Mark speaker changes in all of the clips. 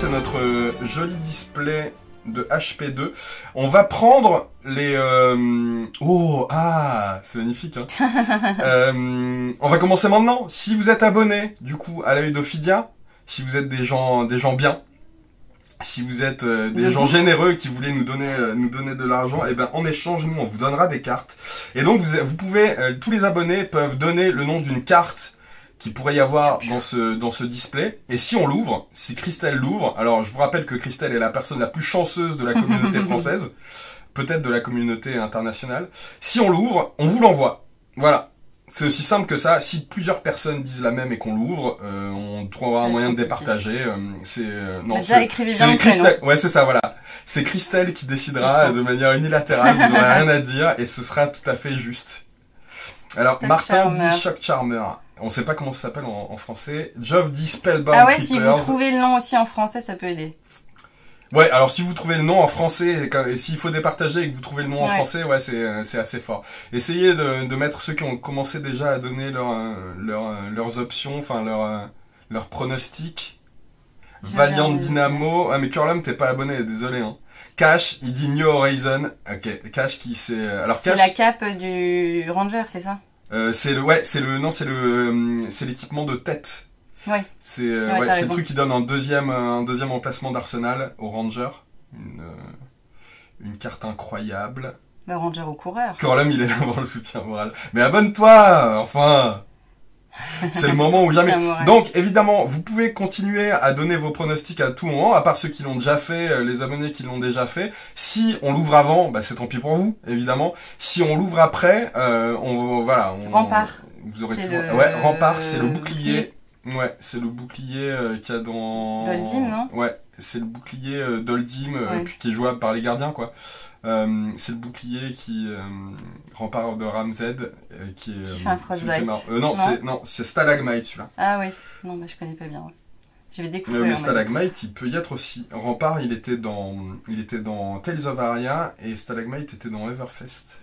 Speaker 1: c'est notre euh, joli display de HP2. On va prendre les... euh, Oh, ah, c'est magnifique. Hein. Euh, on va commencer maintenant. Si vous êtes abonné, du coup, à l'œil d'Ophidia, si vous êtes des gens, des gens bien, si vous êtes euh, des
Speaker 2: De
Speaker 1: gens généreux qui voulaient nous donner, nous donner de l'argent, et ben en échange, nous, on vous donnera des cartes. Et donc, vous, vous pouvez, tous les abonnés peuvent donner le nom d'une carte qui pourrait y avoir dans ce, dans ce display. Et si on l'ouvre, si Christelle l'ouvre, alors je vous rappelle que Christelle est la personne la plus chanceuse de la communauté française, peut-être de la communauté internationale. Si on l'ouvre, on vous l'envoie. Voilà. C'est aussi simple que ça. Si plusieurs personnes disent la même et qu'on l'ouvre, euh, on trouvera un moyen de départager. euh, c'est euh, non,
Speaker 2: Bah,
Speaker 1: c'est-. Christelle. Ouais, c'est ça. Voilà. C'est Christelle qui décidera de manière unilatérale. vous aurez rien à dire et ce sera tout à fait juste. Alors Martin
Speaker 2: Charmer.
Speaker 1: dit Shock Charmer. On sait pas comment ça s'appelle en, en français. Geoff dit Spellbound
Speaker 2: Ah ouais, si vous trouvez le nom aussi en français, ça peut aider.
Speaker 1: Ouais, alors si vous trouvez le nom en français, et s'il faut départager et que vous trouvez le nom en français, ouais, c'est euh, c'est assez fort. Essayez de, de mettre ceux qui ont commencé déjà à donner leur, euh, leur, euh, leurs options, enfin leur, leurs pronostics.
Speaker 2: J'ai
Speaker 1: Valiant. Dynamo. Ah mais Curlum, t'es pas abonné, désolé. Hein. Cash, il dit New Horizon. Ok, Cash qui c'est. Alors
Speaker 2: C'est la cape du Ranger, c'est ça?
Speaker 1: Euh, c'est le ouais, c'est le non, c'est le euh, c'est l'équipement de tête.
Speaker 2: Ouais.
Speaker 1: C'est euh,
Speaker 2: Ouais,
Speaker 1: ouais, le truc qui donne un deuxième un deuxième emplacement d'arsenal au Ranger. Une une carte incroyable.
Speaker 2: Le Ranger au coureur.
Speaker 1: Corlum, il est là pour le soutien moral. Mais abonne-toi, enfin. C'est le moment ou jamais. Donc, évidemment, vous pouvez continuer à donner vos pronostics à tout moment, à part ceux qui l'ont déjà fait, euh, les abonnés qui l'ont déjà fait. Si on l'ouvre avant, bah, c'est tant pis pour vous, évidemment. Si on l'ouvre après, euh, on voilà. On,
Speaker 2: Rempart.
Speaker 1: Vous aurez toujours.
Speaker 2: le-
Speaker 1: Ouais, rempart, c'est le bouclier. Ouais, c'est le bouclier euh, qu'il y a dans.
Speaker 2: Doldim, non?
Speaker 1: Ouais, c'est le bouclier euh, Doldim, euh,
Speaker 2: Ouais.
Speaker 1: puis qui est jouable par les gardiens, quoi. Euh, c'est le bouclier qui euh, rempart de Ramzed, euh, qui est.
Speaker 2: Qui fait un frostbite.
Speaker 1: non, c'est non, c'est Stalagmite celui-là.
Speaker 2: Ah oui. Non, mais je connais pas bien. ouais. Je vais découvrir.
Speaker 1: Mais. Stalagmite, il peut y être aussi. Rempart, il était dans, il était dans Tales of Aria et Stalagmite était dans Everfest.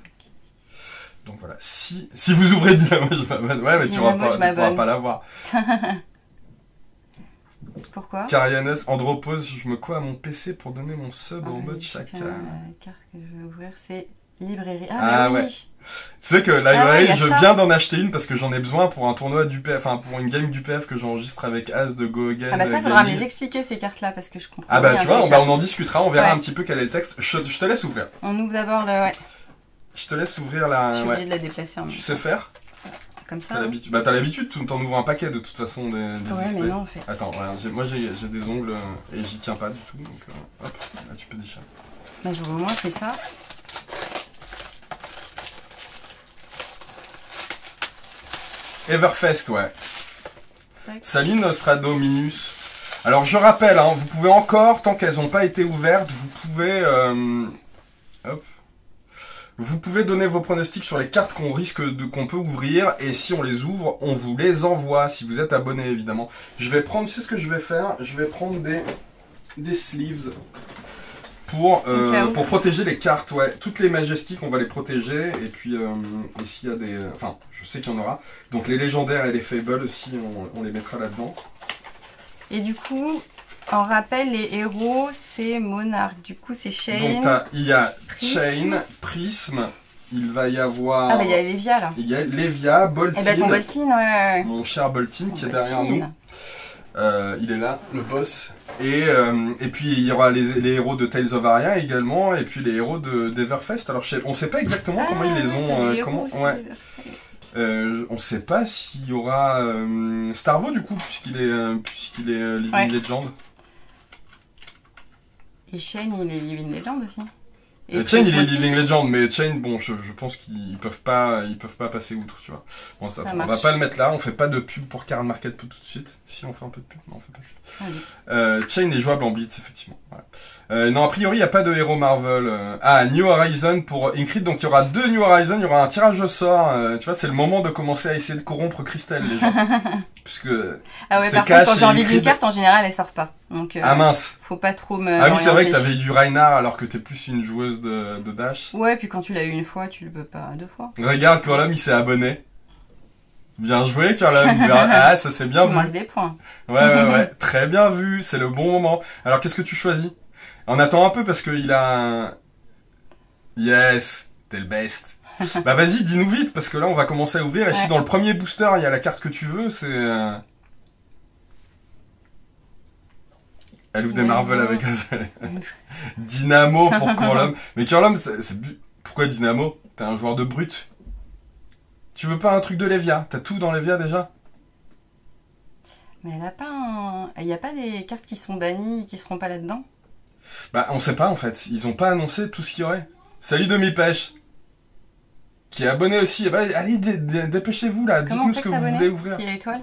Speaker 1: Donc voilà, si, si vous ouvrez Dynamo, je m'abonne. Ouais, mais tu
Speaker 2: Dynamo,
Speaker 1: pourras pas, pas l'avoir.
Speaker 2: Pourquoi?
Speaker 1: Carianus, Andropause, je me coins à mon PC pour donner mon sub
Speaker 2: Ah
Speaker 1: en
Speaker 2: oui,
Speaker 1: mode
Speaker 2: chacun,
Speaker 1: chacal.
Speaker 2: La carte que je vais ouvrir, c'est librairie.
Speaker 1: Ah
Speaker 2: Ah, bah
Speaker 1: ouais.
Speaker 2: oui.
Speaker 1: Tu sais que
Speaker 2: Ah ouais,
Speaker 1: Library,
Speaker 2: y a
Speaker 1: je
Speaker 2: ça.
Speaker 1: viens d'en acheter une parce que j'en ai besoin pour un tournoi du PF, enfin pour une game du PF que j'enregistre avec As de Go Again.
Speaker 2: Ah bah ça,
Speaker 1: euh,
Speaker 2: faudra me les expliquer ces cartes-là parce que je comprends.
Speaker 1: Ah bah tu vois, on, bah, on en discutera, on verra
Speaker 2: Ouais.
Speaker 1: un petit peu quel est le texte. Je, je te laisse ouvrir.
Speaker 2: On ouvre d'abord le. Ouais.
Speaker 1: Je te laisse ouvrir la.
Speaker 2: je suis
Speaker 1: ouais.
Speaker 2: de la déplacer en même
Speaker 1: Tu sais faire
Speaker 2: Comme ça.
Speaker 1: T'as
Speaker 2: hein.
Speaker 1: l'habitude Bah t'as l'habitude, tu t'en ouvres un paquet de toute façon des, des
Speaker 2: Ouais,
Speaker 1: displays.
Speaker 2: mais non, en fait.
Speaker 1: Attends, moi j'ai des ongles euh, et j'y tiens pas du tout, donc euh, hop, là tu peux déchirer.
Speaker 2: Bah, j'aurais au moins fait ça.
Speaker 1: Everfest, ouais. Saline Nostradamus. Alors je rappelle, hein, vous pouvez encore, tant qu'elles n'ont pas été ouvertes, vous pouvez, euh, vous pouvez donner vos pronostics sur les cartes qu'on risque de, qu'on peut ouvrir, et si on les ouvre, on vous les envoie, si vous êtes abonné évidemment. Je vais prendre, sais ce que je vais faire Je vais prendre des, des sleeves pour, euh, pour protéger les cartes, ouais. Toutes les majestiques, on va les protéger, et puis, euh, et s'il y a des, euh, enfin, je sais qu'il y en aura. Donc les légendaires et les fables aussi, on, on les mettra là-dedans.
Speaker 2: Et du coup, en rappel, les héros, c'est Monarch. Du coup, c'est
Speaker 1: Donc
Speaker 2: Shane.
Speaker 1: t'as- il y a
Speaker 2: Prisme.
Speaker 1: Chain, Prism, il va y avoir...
Speaker 2: Ah bah, il y a Lévia là.
Speaker 1: il y a Lévia, Boltin,
Speaker 2: Eh bah, ton Boltin, ouais,
Speaker 1: mon cher Boltin
Speaker 2: Ton
Speaker 1: qui est derrière nous. Euh, il est là, le boss. Et, euh, et puis il y aura les, les héros de Tales of Aria également, et puis les héros de d'Everfest. Alors je sais- on sait pas exactement comment ils les
Speaker 2: Ah,
Speaker 1: ont... euh,
Speaker 2: les
Speaker 1: comment, ouais. Euh, on sait pas s'il y aura Starvo du coup, puisqu'il est, puisqu'il est Living
Speaker 2: Ouais.
Speaker 1: Legend.
Speaker 2: Et Shane, il est Living Legend aussi.
Speaker 1: Euh, Chain il est Living Legend, mais Chain, bon, je, je pense qu'ils peuvent pas, ils peuvent pas passer outre, tu vois. Bon, ça,
Speaker 2: Ça
Speaker 1: on va pas le mettre là, on fait pas de pub pour Card Market tout de suite. Si on fait un peu de pub, non, on fait pas de pub.
Speaker 2: Allez.
Speaker 1: Euh, Chain est jouable en Blitz, effectivement. Euh, non, a priori, il n'y a pas de héros Marvel. euh. Ah, New Horizon pour Increed, donc il y aura deux New Horizon, il y aura un tirage au sort. euh, tu vois, c'est le moment de commencer à essayer de corrompre Christelle, les gens. Puisque.
Speaker 2: Ah ouais, par contre, quand j'ai envie d'une carte, en général, elle sort pas. Donc, euh,
Speaker 1: Ah mince!
Speaker 2: faut pas trop me.
Speaker 1: Ah oui, c'est vrai que t'avais eu du Reinhardt alors que t'es plus une joueuse de, de Dash.
Speaker 2: Ouais, puis quand tu l'as eu une fois, tu le veux pas deux fois.
Speaker 1: Regarde, Corlum, il s'est abonné. Bien joué, Curlum. ah, ça c'est bien
Speaker 2: Tu
Speaker 1: vu.
Speaker 2: des points.
Speaker 1: Ouais, ouais, ouais. Très bien vu. C'est le bon moment. Alors, qu'est-ce que tu choisis? On attend un peu parce qu'il a un... Yes, t'es le best. bah vas-y, dis-nous vite parce que là on va commencer à ouvrir. Et si dans le premier booster il y a la carte que tu veux, c'est. euh, Elle ouvre des. Marvel avec un Dynamo pour Curlum. Mais Curlum, c'est. Pourquoi Dynamo? T'es un joueur de brut. Tu veux pas un truc de Levia? T'as tout dans Levia déjà?
Speaker 2: Mais elle a pas un... Il n'y a pas des cartes qui sont bannies et qui seront pas là-dedans?
Speaker 1: Bah, on sait pas en fait. Ils ont pas annoncé tout ce qu'il y aurait. Salut Demi-Pêche Qui est abonné aussi. Bah, allez, dé- dé- dépêchez-vous là. Dites-nous ce que
Speaker 2: que
Speaker 1: vous voulez ouvrir.
Speaker 2: Qui est l'étoile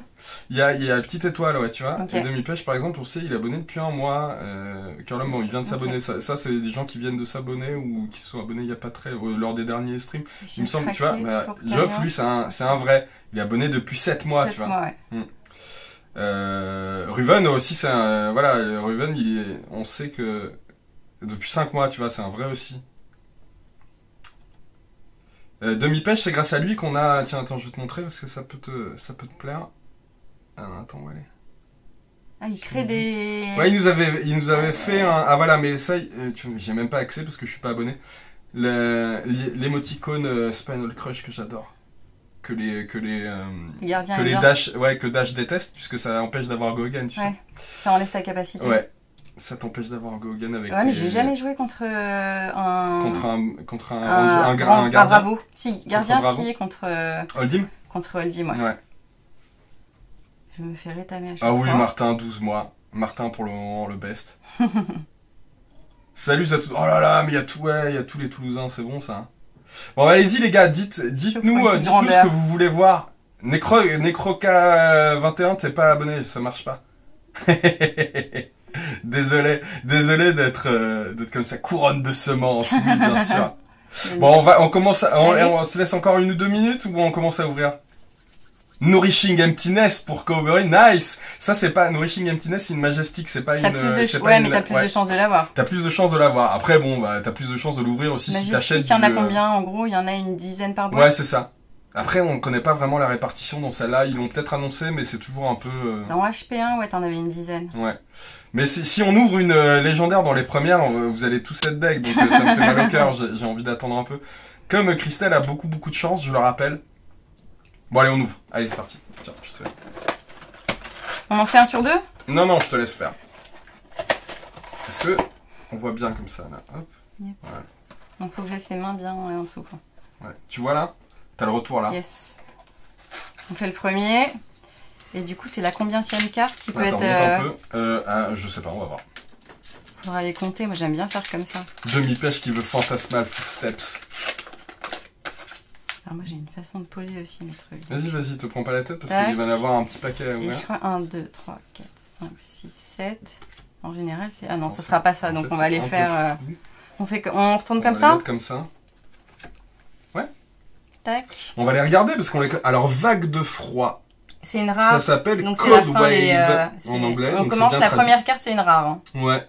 Speaker 1: Il y a, il y a la petite étoile, ouais, tu vois.
Speaker 2: Ok.
Speaker 1: Et Demi-Pêche, par exemple, on sait, il est abonné depuis un mois. Euh, Curlum, bon, il vient de s'abonner. Ça, ça, c'est des gens qui viennent de s'abonner ou qui se sont abonnés il y a pas très. euh, lors des derniers streams. Il me semble, tu vois. bah, Geoff, lui, c'est un, un vrai. Il est abonné depuis 7 mois, tu vois.
Speaker 2: mois, ouais.
Speaker 1: Euh, Ruven aussi, c'est un. Voilà, Ruven, il est, on sait que. Depuis 5 mois, tu vois, c'est un vrai aussi. Euh, Demi-pêche, c'est grâce à lui qu'on a. Tiens, attends, je vais te montrer parce que ça peut te, ça peut te plaire. Ah, attends, où elle est
Speaker 2: Ah, il crée des...
Speaker 1: Ouais, il nous avait, il nous avait fait un. Ah voilà, mais ça, euh, j'ai même pas accès parce que je suis pas abonné. L'émoticône euh, Spinal Crush que j'adore. Que les, que les, euh, que les. Dash, ouais, que Dash déteste puisque ça empêche d'avoir Gogan, tu
Speaker 2: Ouais. Ça enlève ta capacité.
Speaker 1: Ouais. Ça t'empêche d'avoir Gogan avec.
Speaker 2: Ouais, mais j'ai jamais joué contre euh, un...
Speaker 1: Contre un, contre un,
Speaker 2: un,
Speaker 1: un, un,
Speaker 2: grand-
Speaker 1: un
Speaker 2: un
Speaker 1: gardien.
Speaker 2: bravo. Si, gardien,
Speaker 1: Bravo.
Speaker 2: si, contre, euh,
Speaker 1: Holdim
Speaker 2: contre Oldie, moi.
Speaker 1: Ouais.
Speaker 2: Je me fais rétamer
Speaker 1: Ah oui,
Speaker 2: fois.
Speaker 1: Martin, 12 mois. Martin pour le moment, le best. Salut à tous. Oh là là, mais il y a tout, ouais, il y a tous les Toulousains, c'est bon ça. Bon, allez-y les gars, dites, dites-nous,
Speaker 2: une
Speaker 1: euh, dites-nous ce que vous voulez voir. Necro, Necroca 21, t'es pas abonné, ça marche pas. désolé, désolé d'être, euh, d'être comme ça, couronne de semences, oui, bien sûr. Bon, on va, on commence, à- on, se laisse encore une ou deux minutes ou on commence à ouvrir? Nourishing Emptiness pour Cowberry, nice. Ça c'est pas Nourishing Emptiness, c'est une Majestic, c'est pas une.
Speaker 2: T'as plus de,
Speaker 1: pas
Speaker 2: ouais,
Speaker 1: une-
Speaker 2: mais t'as plus
Speaker 1: ouais.
Speaker 2: de chances de l'avoir.
Speaker 1: T'as plus de chances de l'avoir. Après bon, bah t'as plus de chances de l'ouvrir aussi si t'achètes.
Speaker 2: Majestic, il y en a
Speaker 1: du, euh,
Speaker 2: combien En gros, il y en a une dizaine par
Speaker 1: Ouais,
Speaker 2: boîte.
Speaker 1: c'est ça. Après, on connaît pas vraiment la répartition dans celle-là. Ils l'ont peut-être annoncé, mais c'est toujours un peu. euh,
Speaker 2: Dans HP1, ouais, t'en avais une dizaine.
Speaker 1: Ouais. Mais si, si on ouvre une euh, légendaire dans les premières, on- vous allez tous être deck, donc euh, ça me fait mal au cœur. J'ai envie d'attendre un peu. Comme Christelle a beaucoup beaucoup de chance, je le rappelle. Bon allez, on ouvre. Allez, c'est parti. Tiens, je te fais.
Speaker 2: On en fait un sur deux?
Speaker 1: Non, non, je te laisse faire. Est-ce que on voit bien comme ça là? Hop.
Speaker 2: Donc faut que je laisse les mains bien ouais, en dessous. quoi.
Speaker 1: Ouais. Tu vois là? T'as le retour là.
Speaker 2: Yes. On fait le premier. Et du coup, c'est la combienième carte qui peut
Speaker 1: Attends,
Speaker 2: être. euh,
Speaker 1: un peu. Euh, ah, je sais pas, on va voir.
Speaker 2: faudra les compter. Moi, j'aime bien faire comme ça.
Speaker 1: Demi-pêche qui veut fantasmal footsteps.
Speaker 2: Alors, moi, j'ai une façon de poser aussi mes trucs.
Speaker 1: Vas-y, vas-y, te prends pas la tête parce qu'il va y en avoir un petit paquet à
Speaker 2: Et
Speaker 1: ouvrir.
Speaker 2: je crois 1, 2, 3, 4, 5, 6, 7. En général, c'est. Ah non, ce sera pas ça. Donc, on va les faire. euh. On, fait on retourne
Speaker 1: On
Speaker 2: comme
Speaker 1: va les
Speaker 2: ça
Speaker 1: mettre comme ça.
Speaker 2: Tac.
Speaker 1: On va les regarder parce qu'on les. Alors, vague de froid.
Speaker 2: C'est une
Speaker 1: Ça
Speaker 2: rare.
Speaker 1: s'appelle
Speaker 2: la
Speaker 1: Cold
Speaker 2: fin
Speaker 1: Wave
Speaker 2: des. euh,
Speaker 1: en anglais.
Speaker 2: On
Speaker 1: donc
Speaker 2: commence
Speaker 1: bien
Speaker 2: la
Speaker 1: traduit.
Speaker 2: première carte, c'est une rare. hein.
Speaker 1: Ouais.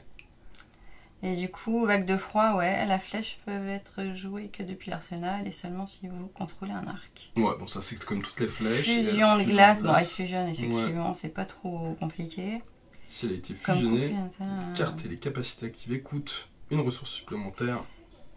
Speaker 2: Et du coup, vague de froid, ouais, la flèche peut être jouée que depuis l'arsenal et seulement si vous contrôlez un arc.
Speaker 1: Ouais, bon, ça c'est comme toutes les flèches.
Speaker 2: Fusion de glace, bon. Ice Fusion, effectivement, c'est pas trop compliqué.
Speaker 1: Si elle a été fusionnée,
Speaker 2: couper un-
Speaker 1: carte et les capacités activées coûtent une ressource supplémentaire.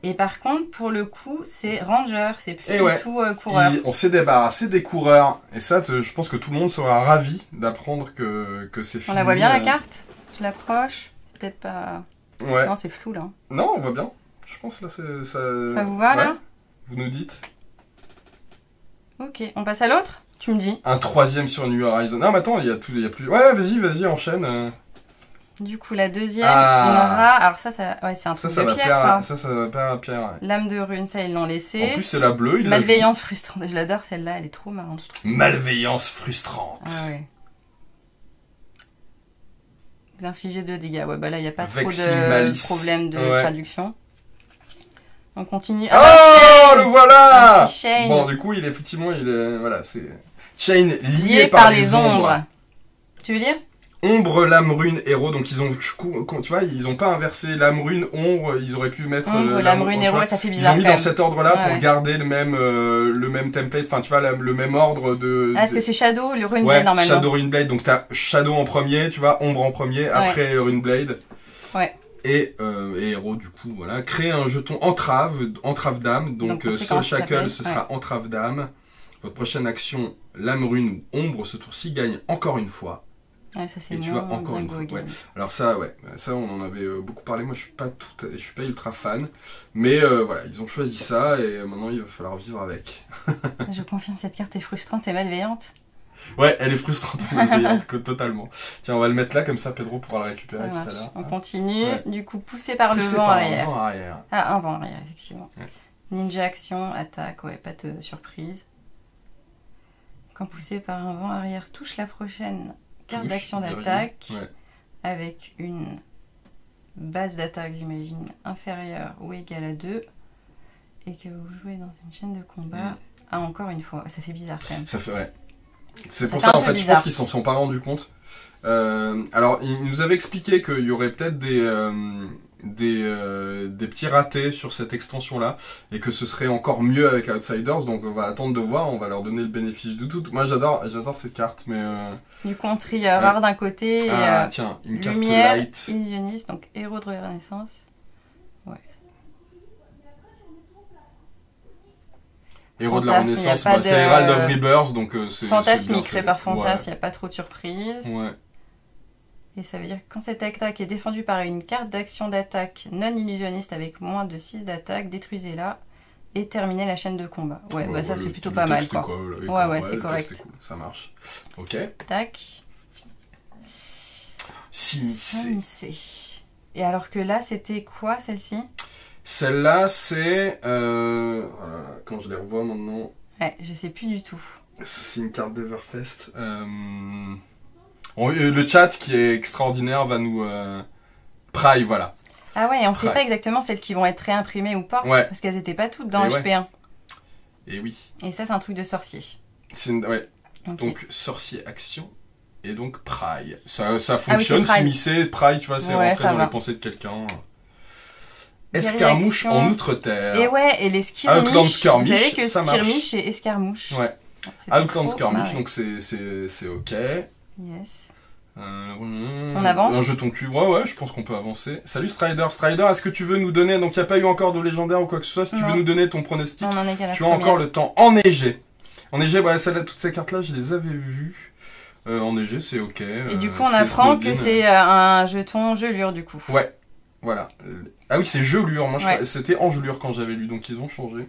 Speaker 2: Et par contre, pour le coup, c'est ranger, c'est plus
Speaker 1: Et
Speaker 2: du
Speaker 1: ouais.
Speaker 2: tout euh, coureur.
Speaker 1: On s'est débarrassé des coureurs. Et ça, te- je pense que tout le monde sera ravi d'apprendre que, que c'est
Speaker 2: On
Speaker 1: fini.
Speaker 2: la voit bien la
Speaker 1: euh,
Speaker 2: carte? Je l'approche Peut-être pas.
Speaker 1: Ouais.
Speaker 2: Non, c'est flou là.
Speaker 1: Non, on voit bien. Je pense là, c'est. Ça,
Speaker 2: Ça vous va
Speaker 1: ouais.
Speaker 2: là
Speaker 1: Vous nous dites
Speaker 2: Ok, on passe à l'autre? Tu me dis.
Speaker 1: Un troisième sur New Horizon. Non, mais attends, il y a tout, il y a plus. Ouais, vas-y, vas-y, enchaîne.
Speaker 2: Du coup, la deuxième,
Speaker 1: Ah.
Speaker 2: on aura. Alors, ça, ça... Ouais, c'est un
Speaker 1: Ça,
Speaker 2: truc
Speaker 1: ça
Speaker 2: de
Speaker 1: va
Speaker 2: pierre,
Speaker 1: plaire.
Speaker 2: ça.
Speaker 1: à- Ça, ça va à Pierre. ouais.
Speaker 2: Lame de rune, ça, ils l'ont laissé.
Speaker 1: En plus, c'est la bleue. La.
Speaker 2: Malveillante frustrante. Je l'adore celle-là, elle est trop marrante, je trouve.
Speaker 1: Malveillance frustrante.
Speaker 2: Ah ouais. Vous infligez 2 dégâts. Ouais, bah là, il n'y a pas trop de
Speaker 1: malice.
Speaker 2: problème de
Speaker 1: Ouais.
Speaker 2: traduction. On continue.
Speaker 1: Oh,
Speaker 2: Ah,
Speaker 1: le
Speaker 2: Shane
Speaker 1: voilà
Speaker 2: Un petit Shane.
Speaker 1: Bon, du coup, il est effectivement, il est, voilà, c'est chain lié,
Speaker 2: Lié
Speaker 1: par, les ombres.
Speaker 2: Tu veux dire?
Speaker 1: Ombre, lame, rune, héros. Donc ils ont, tu vois, ils ont pas inversé lame, rune, ombre. Ils auraient pu mettre
Speaker 2: Ombre,
Speaker 1: euh,
Speaker 2: lame, rune, héros, ça fait
Speaker 1: Ils
Speaker 2: bizarre.
Speaker 1: ont mis dans cet ordre-là
Speaker 2: Ouais,
Speaker 1: pour
Speaker 2: ouais.
Speaker 1: garder le même, euh, le même template. Enfin, tu vois, la- le même ordre de.
Speaker 2: Ah, est-ce
Speaker 1: de-
Speaker 2: que c'est Shadow, le rune
Speaker 1: Ouais,
Speaker 2: normalement
Speaker 1: Shadow Runeblade, donc t'as Shadow en premier, tu vois, Ombre en premier, après Runeblade.
Speaker 2: Ouais.
Speaker 1: Et, euh, et héros, du coup, voilà. Créer un jeton entrave, entrave d'âme. Donc,
Speaker 2: Donc,
Speaker 1: euh, Soul Shackle, ce sera entrave d'âme. Votre prochaine action, lame rune ou ombre, ce tour-ci gagne encore une fois.
Speaker 2: Ça c'est
Speaker 1: Et tu vois, encore une fois, ouais. Alors ça, ouais, ça on en avait euh, beaucoup parlé. Moi, je suis pas tout, je suis pas ultra fan, mais euh, voilà, ils ont choisi ça et maintenant il va falloir vivre avec.
Speaker 2: Je confirme, cette carte est frustrante et malveillante.
Speaker 1: Ouais, elle est frustrante, et malveillante, totalement. Tiens, on va le mettre là, comme ça Pedro pourra le récupérer
Speaker 2: Ça
Speaker 1: tout à l'heure.
Speaker 2: On continue.
Speaker 1: Ouais.
Speaker 2: Du coup, poussé par
Speaker 1: Poussé
Speaker 2: le vent
Speaker 1: par un
Speaker 2: arrière.
Speaker 1: vent arrière.
Speaker 2: Ah, un vent arrière, effectivement.
Speaker 1: Ouais.
Speaker 2: Ninja action, attaque, ouais, pas de surprise. Quand poussé par un vent arrière, touche la prochaine carte d'action d'attaque
Speaker 1: Ouais.
Speaker 2: avec une base d'attaque, j'imagine, inférieure ou égale à 2 et que vous jouez dans une chaîne de combat. Ah, encore une fois, ça fait bizarre quand même.
Speaker 1: Ça fait, ouais. C'est pour ça, en fait, je pense qu'ils s'en sont pas rendus compte. Euh, alors, il nous avait expliqué qu'il y aurait peut-être des, euh, des, euh, des petits ratés sur cette extension-là et que ce serait encore mieux avec Outsiders. Donc, on va attendre de voir. On va leur donner le bénéfice du doute. Moi, j'adore, j'adore cette carte, mais euh,
Speaker 2: Du trie euh, rare d'un côté et
Speaker 1: ah,
Speaker 2: euh,
Speaker 1: tiens, une carte
Speaker 2: lumière,
Speaker 1: light.
Speaker 2: illusionniste, donc héros de renaissance.
Speaker 1: Héros de la Renaissance, bah,
Speaker 2: de-
Speaker 1: c'est Herald of Rebirth, donc c'est
Speaker 2: Fantasmique,
Speaker 1: fait
Speaker 2: par Fantas, il
Speaker 1: Ouais.
Speaker 2: n'y a pas trop de surprise.
Speaker 1: Ouais.
Speaker 2: Et ça veut dire que quand cette attaque est défendue par une carte d'action d'attaque non illusionniste avec moins de 6 d'attaque, détruisez-la et terminez la chaîne de combat. Ouais, bah ça c'est plutôt pas mal quoi. Ouais, ouais, c'est correct.
Speaker 1: cool, Ça marche. Ok.
Speaker 2: Tac.
Speaker 1: S'immiscer.
Speaker 2: S'immiscer. Et alors que là, c'était quoi celle-ci?
Speaker 1: Celle-là, c'est. Euh, voilà, quand je les revois maintenant,
Speaker 2: Ouais, je sais plus du tout.
Speaker 1: c'est une carte d'Everfest. Euh, on- euh, le chat qui est extraordinaire va nous. Euh, Pry, voilà.
Speaker 2: Ah ouais, et on sait
Speaker 1: Ouais.
Speaker 2: pas exactement celles qui vont être réimprimées ou pas,
Speaker 1: Ouais.
Speaker 2: parce qu'elles étaient pas toutes dans
Speaker 1: Et ouais.
Speaker 2: HP1.
Speaker 1: Et oui.
Speaker 2: Et ça, c'est un truc de sorcier.
Speaker 1: C'est une- ouais. Donc, sorcier action. Et donc, Pry. Ça, ça
Speaker 2: Ah oui,
Speaker 1: fonctionne.
Speaker 2: c'est Pry.
Speaker 1: S'immiscer, Pry, tu vois, c'est
Speaker 2: Ouais,
Speaker 1: rentrer dans
Speaker 2: va.
Speaker 1: les pensées de quelqu'un. Escarmouche en outre-terre.
Speaker 2: Et ouais, et les
Speaker 1: Outland
Speaker 2: skirmish, vous savez que skirmish et escarmouche.
Speaker 1: Ouais. Outland Skirmish, donc c'est ok.
Speaker 2: Yes.
Speaker 1: Euh,
Speaker 2: On avance
Speaker 1: Un jeton cuivre, ouais, ouais, je pense qu'on peut avancer. Salut Strider, Strider, est-ce que tu veux nous donner, donc il n'y a pas eu encore de légendaire ou quoi que ce soit, si tu veux nous donner ton pronostic,
Speaker 2: On en est
Speaker 1: tu as
Speaker 2: première.
Speaker 1: encore le temps. Enneigé. Enneigé, ouais, toutes ces cartes-là, je les avais vues. Euh, enneigé, c'est ok.
Speaker 2: Et du coup, on apprend que c'est euh, un jeton gelure, du coup.
Speaker 1: Ouais, voilà. Euh, Ah oui, c'est gelure, moi
Speaker 2: Ouais.
Speaker 1: c'était engelure quand j'avais lu, donc ils ont changé.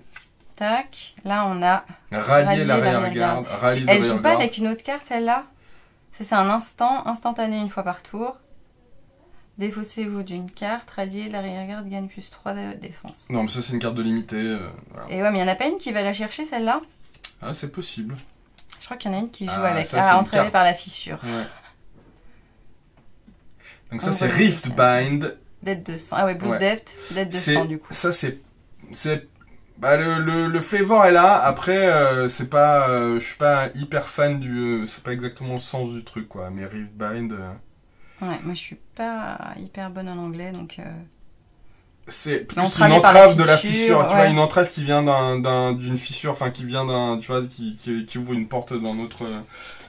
Speaker 2: Tac. Là, on a.
Speaker 1: Rallier
Speaker 2: Rallier
Speaker 1: l'arrière-garde,
Speaker 2: Elle joue pas avec une autre carte, celle-là? C'est un instant, instantané une fois par tour. Défaussez-vous d'une carte, rallier l'arrière-garde gagne plus 3 de défense.
Speaker 1: Non, mais ça c'est une carte de limité, euh, voilà.
Speaker 2: Et ouais, mais il y en a pas une qui va la chercher, celle-là?
Speaker 1: Ah, c'est possible.
Speaker 2: Je crois qu'il y en a une qui joue
Speaker 1: Ah,
Speaker 2: avec.
Speaker 1: ça, c'est
Speaker 2: ah,
Speaker 1: une
Speaker 2: entraînée
Speaker 1: carte.
Speaker 2: par la fissure.
Speaker 1: Ouais. Donc ça
Speaker 2: On
Speaker 1: c'est
Speaker 2: va
Speaker 1: Riftbind.
Speaker 2: Dette de sang. Ah ouais, Blue
Speaker 1: Ouais.
Speaker 2: Depth, dette de
Speaker 1: C'est
Speaker 2: sang, du coup.
Speaker 1: ça c'est c'est bah le, le, le flavor est là. Après euh, c'est pas euh, je suis pas hyper fan du euh, c'est pas exactement le sens du truc quoi. Mais Riftbind euh,
Speaker 2: Ouais, moi je suis pas hyper bonne en anglais, donc.
Speaker 1: c'est plus une entrave de la
Speaker 2: fissure.
Speaker 1: Tu vois une entrave qui vient d'un d'un- d'une fissure, enfin qui vient d'un tu vois qui, qui, qui ouvre une porte d'un autre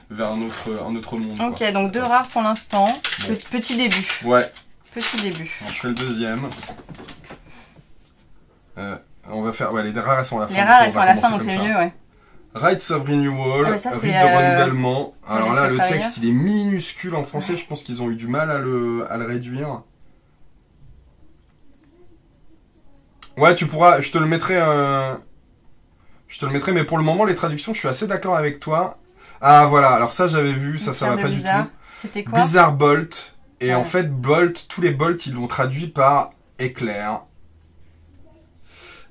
Speaker 1: vers un autre un autre monde. quoi.
Speaker 2: Ok, donc deux rares pour l'instant.
Speaker 1: Bon.
Speaker 2: Petit début.
Speaker 1: Ouais.
Speaker 2: Petit début.
Speaker 1: Je fais le deuxième. Euh, on va faire ouais les rares elles sont à la fin.
Speaker 2: Les rares, elles sont à la fin, donc c'est mieux, ouais.
Speaker 1: Rights of Renewal,
Speaker 2: Ah, ça,
Speaker 1: rite de
Speaker 2: euh,
Speaker 1: renouvellement. Alors là, le texte, il est minuscule en français. Je pense qu'ils ont eu du mal à le, à le réduire. Ouais, tu pourras. Je te le mettrai. euh, Je te le mettrai, mais pour le moment, les traductions, je suis assez d'accord avec toi. Ah voilà. Alors ça, j'avais vu. Ça, ça va pas du tout.
Speaker 2: C'était quoi?
Speaker 1: Bizarre Bolt. Et
Speaker 2: Ouais.
Speaker 1: en fait, Bolt, tous les Bolt, ils l'ont traduit par éclair.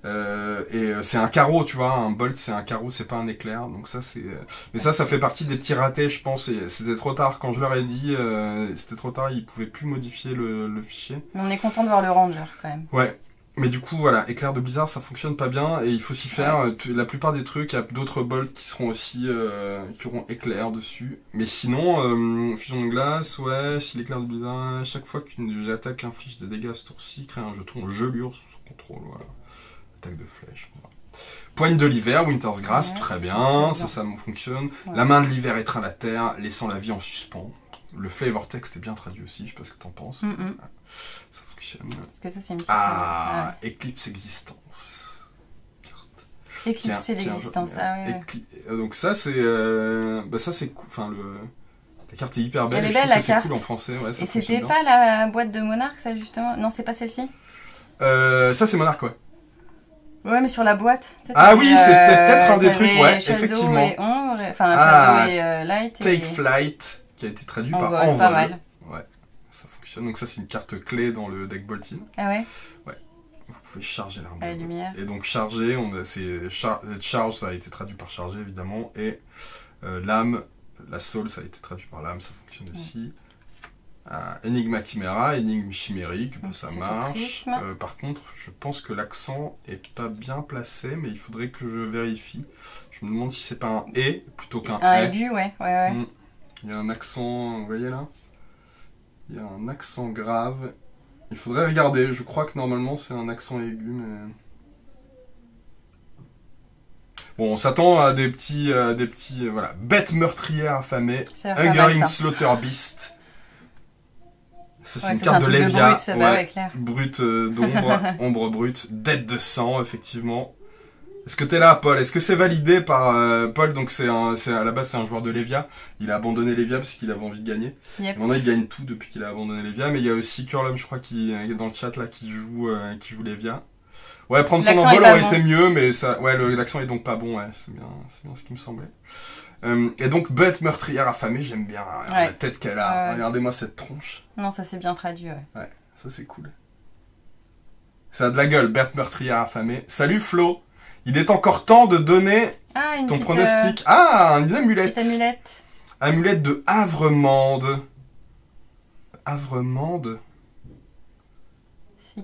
Speaker 1: Euh, et euh, c'est un carreau, tu vois, un bolt c'est un carreau, c'est pas un éclair, donc ça c'est. euh, Mais ça, ça fait partie des petits ratés, je pense. Et c'était trop tard quand je leur ai dit, euh, c'était trop tard, ils pouvaient plus modifier le, le fichier.
Speaker 2: Mais on est content de voir le Ranger quand même.
Speaker 1: Ouais. Mais du coup, voilà, éclair de blizzard, ça fonctionne pas bien et il faut s'y faire. La plupart des trucs, il y a d'autres bolts qui seront aussi, euh, qui auront éclair dessus. Mais sinon, euh, fusion de glace, ouais, si l'éclair de blizzard, à chaque fois qu'une attaque inflige des dégâts à ce tour-ci, crée un jeton gelure sous son contrôle, voilà. Attaque de flèche, voilà. Poigne de l'hiver, Winter's Grasp,
Speaker 2: Ouais,
Speaker 1: très bien, ça, ça fonctionne.
Speaker 2: Ouais.
Speaker 1: La main de l'hiver étreint la terre, laissant la vie en suspens. Le flavor text est bien traduit aussi, je sais pas ce que t'en penses.
Speaker 2: Mm, mm.
Speaker 1: Ça fonctionne.
Speaker 2: Parce que ça, c'est une petite.
Speaker 1: Ah, Eclipse Existence. Carte.
Speaker 2: Éclipser l'existence. Ah, ouais, ouais.
Speaker 1: Écli- euh, Donc ça c'est, euh, bah ça c'est. Enfin le, la carte est hyper belle.
Speaker 2: Elle est belle, la carte.
Speaker 1: cool en français. Ouais, ça
Speaker 2: Et c'était pas la boîte de Monarque, ça, justement? Non, c'est pas celle-ci?
Speaker 1: Euh, ça c'est Monarch ouais.
Speaker 2: Ouais, mais sur la boîte.
Speaker 1: Ah oui, c'est peut-être- peut-être un des trucs, ouais, effectivement.
Speaker 2: Et enfin,
Speaker 1: Ah,
Speaker 2: et euh, Light.
Speaker 1: Take
Speaker 2: et...
Speaker 1: Flight qui a été traduit
Speaker 2: En
Speaker 1: par
Speaker 2: vol,
Speaker 1: Envol.
Speaker 2: pas mal.
Speaker 1: Ouais, ça fonctionne. Donc ça c'est une carte clé dans le deck Boltin.
Speaker 2: Ah ouais?
Speaker 1: Vous pouvez charger l'arme.
Speaker 2: À la lumière.
Speaker 1: Et donc charger, on a, char- euh, charge, ça a été traduit par charger évidemment, et euh, l'âme, la soul, ça a été traduit par l'âme, ça fonctionne aussi. Enigma Chimera, énigme chimérique,
Speaker 2: Donc
Speaker 1: ça marche. Euh, par contre, je pense que l'accent est pas bien placé, mais il faudrait que je vérifie. Je me demande si c'est pas un et plutôt qu'un
Speaker 2: Un aigu, ouais, ouais, ouais.
Speaker 1: Mm. Il y a un accent, vous voyez là? Il y a un accent grave. Il faudrait regarder, je crois que normalement c'est un accent aigu, mais... Bon, on s'attend à des petits, euh, des petits, euh, voilà, bêtes meurtrières affamées, Hungering. Slaughter Beast. Ça c'est
Speaker 2: Ouais,
Speaker 1: une carte
Speaker 2: un
Speaker 1: de Lévia,
Speaker 2: brut,
Speaker 1: ouais, euh, d'ombre, ombre brute, dette de sang, effectivement. Est-ce que t'es là, Paul? Est-ce que c'est validé par euh, Paul? Donc c'est à la base c'est un joueur de Lévia. Il a abandonné Lévia parce qu'il avait envie de gagner.
Speaker 2: Yep.
Speaker 1: Maintenant il gagne tout depuis qu'il a abandonné Lévia. Mais il y a aussi Curlum, je crois, qui est dans le chat là, qui joue, euh, qui joue Lévia. Ouais, prendre son envol aurait
Speaker 2: bon.
Speaker 1: été mieux, mais ça, ouais, le- l'accent est donc pas bon. Ouais, c'est bien, c'est bien ce qui me semblait. Euh, et donc bête meurtrière affamée, j'aime bien.
Speaker 2: Ouais.
Speaker 1: La tête qu'elle a.
Speaker 2: Ouais.
Speaker 1: Regardez-moi cette tronche.
Speaker 2: Non, ça c'est bien traduit, ouais.
Speaker 1: Ça, c'est cool. Ça a de la gueule, Berthe meurtrière affamée. Salut Flo Il est encore temps de donner
Speaker 2: Ah, une
Speaker 1: ton
Speaker 2: petite,
Speaker 1: pronostic. Ah, une
Speaker 2: euh,
Speaker 1: amulette
Speaker 2: petite amulette.
Speaker 1: Amulette de Havremande. Havremande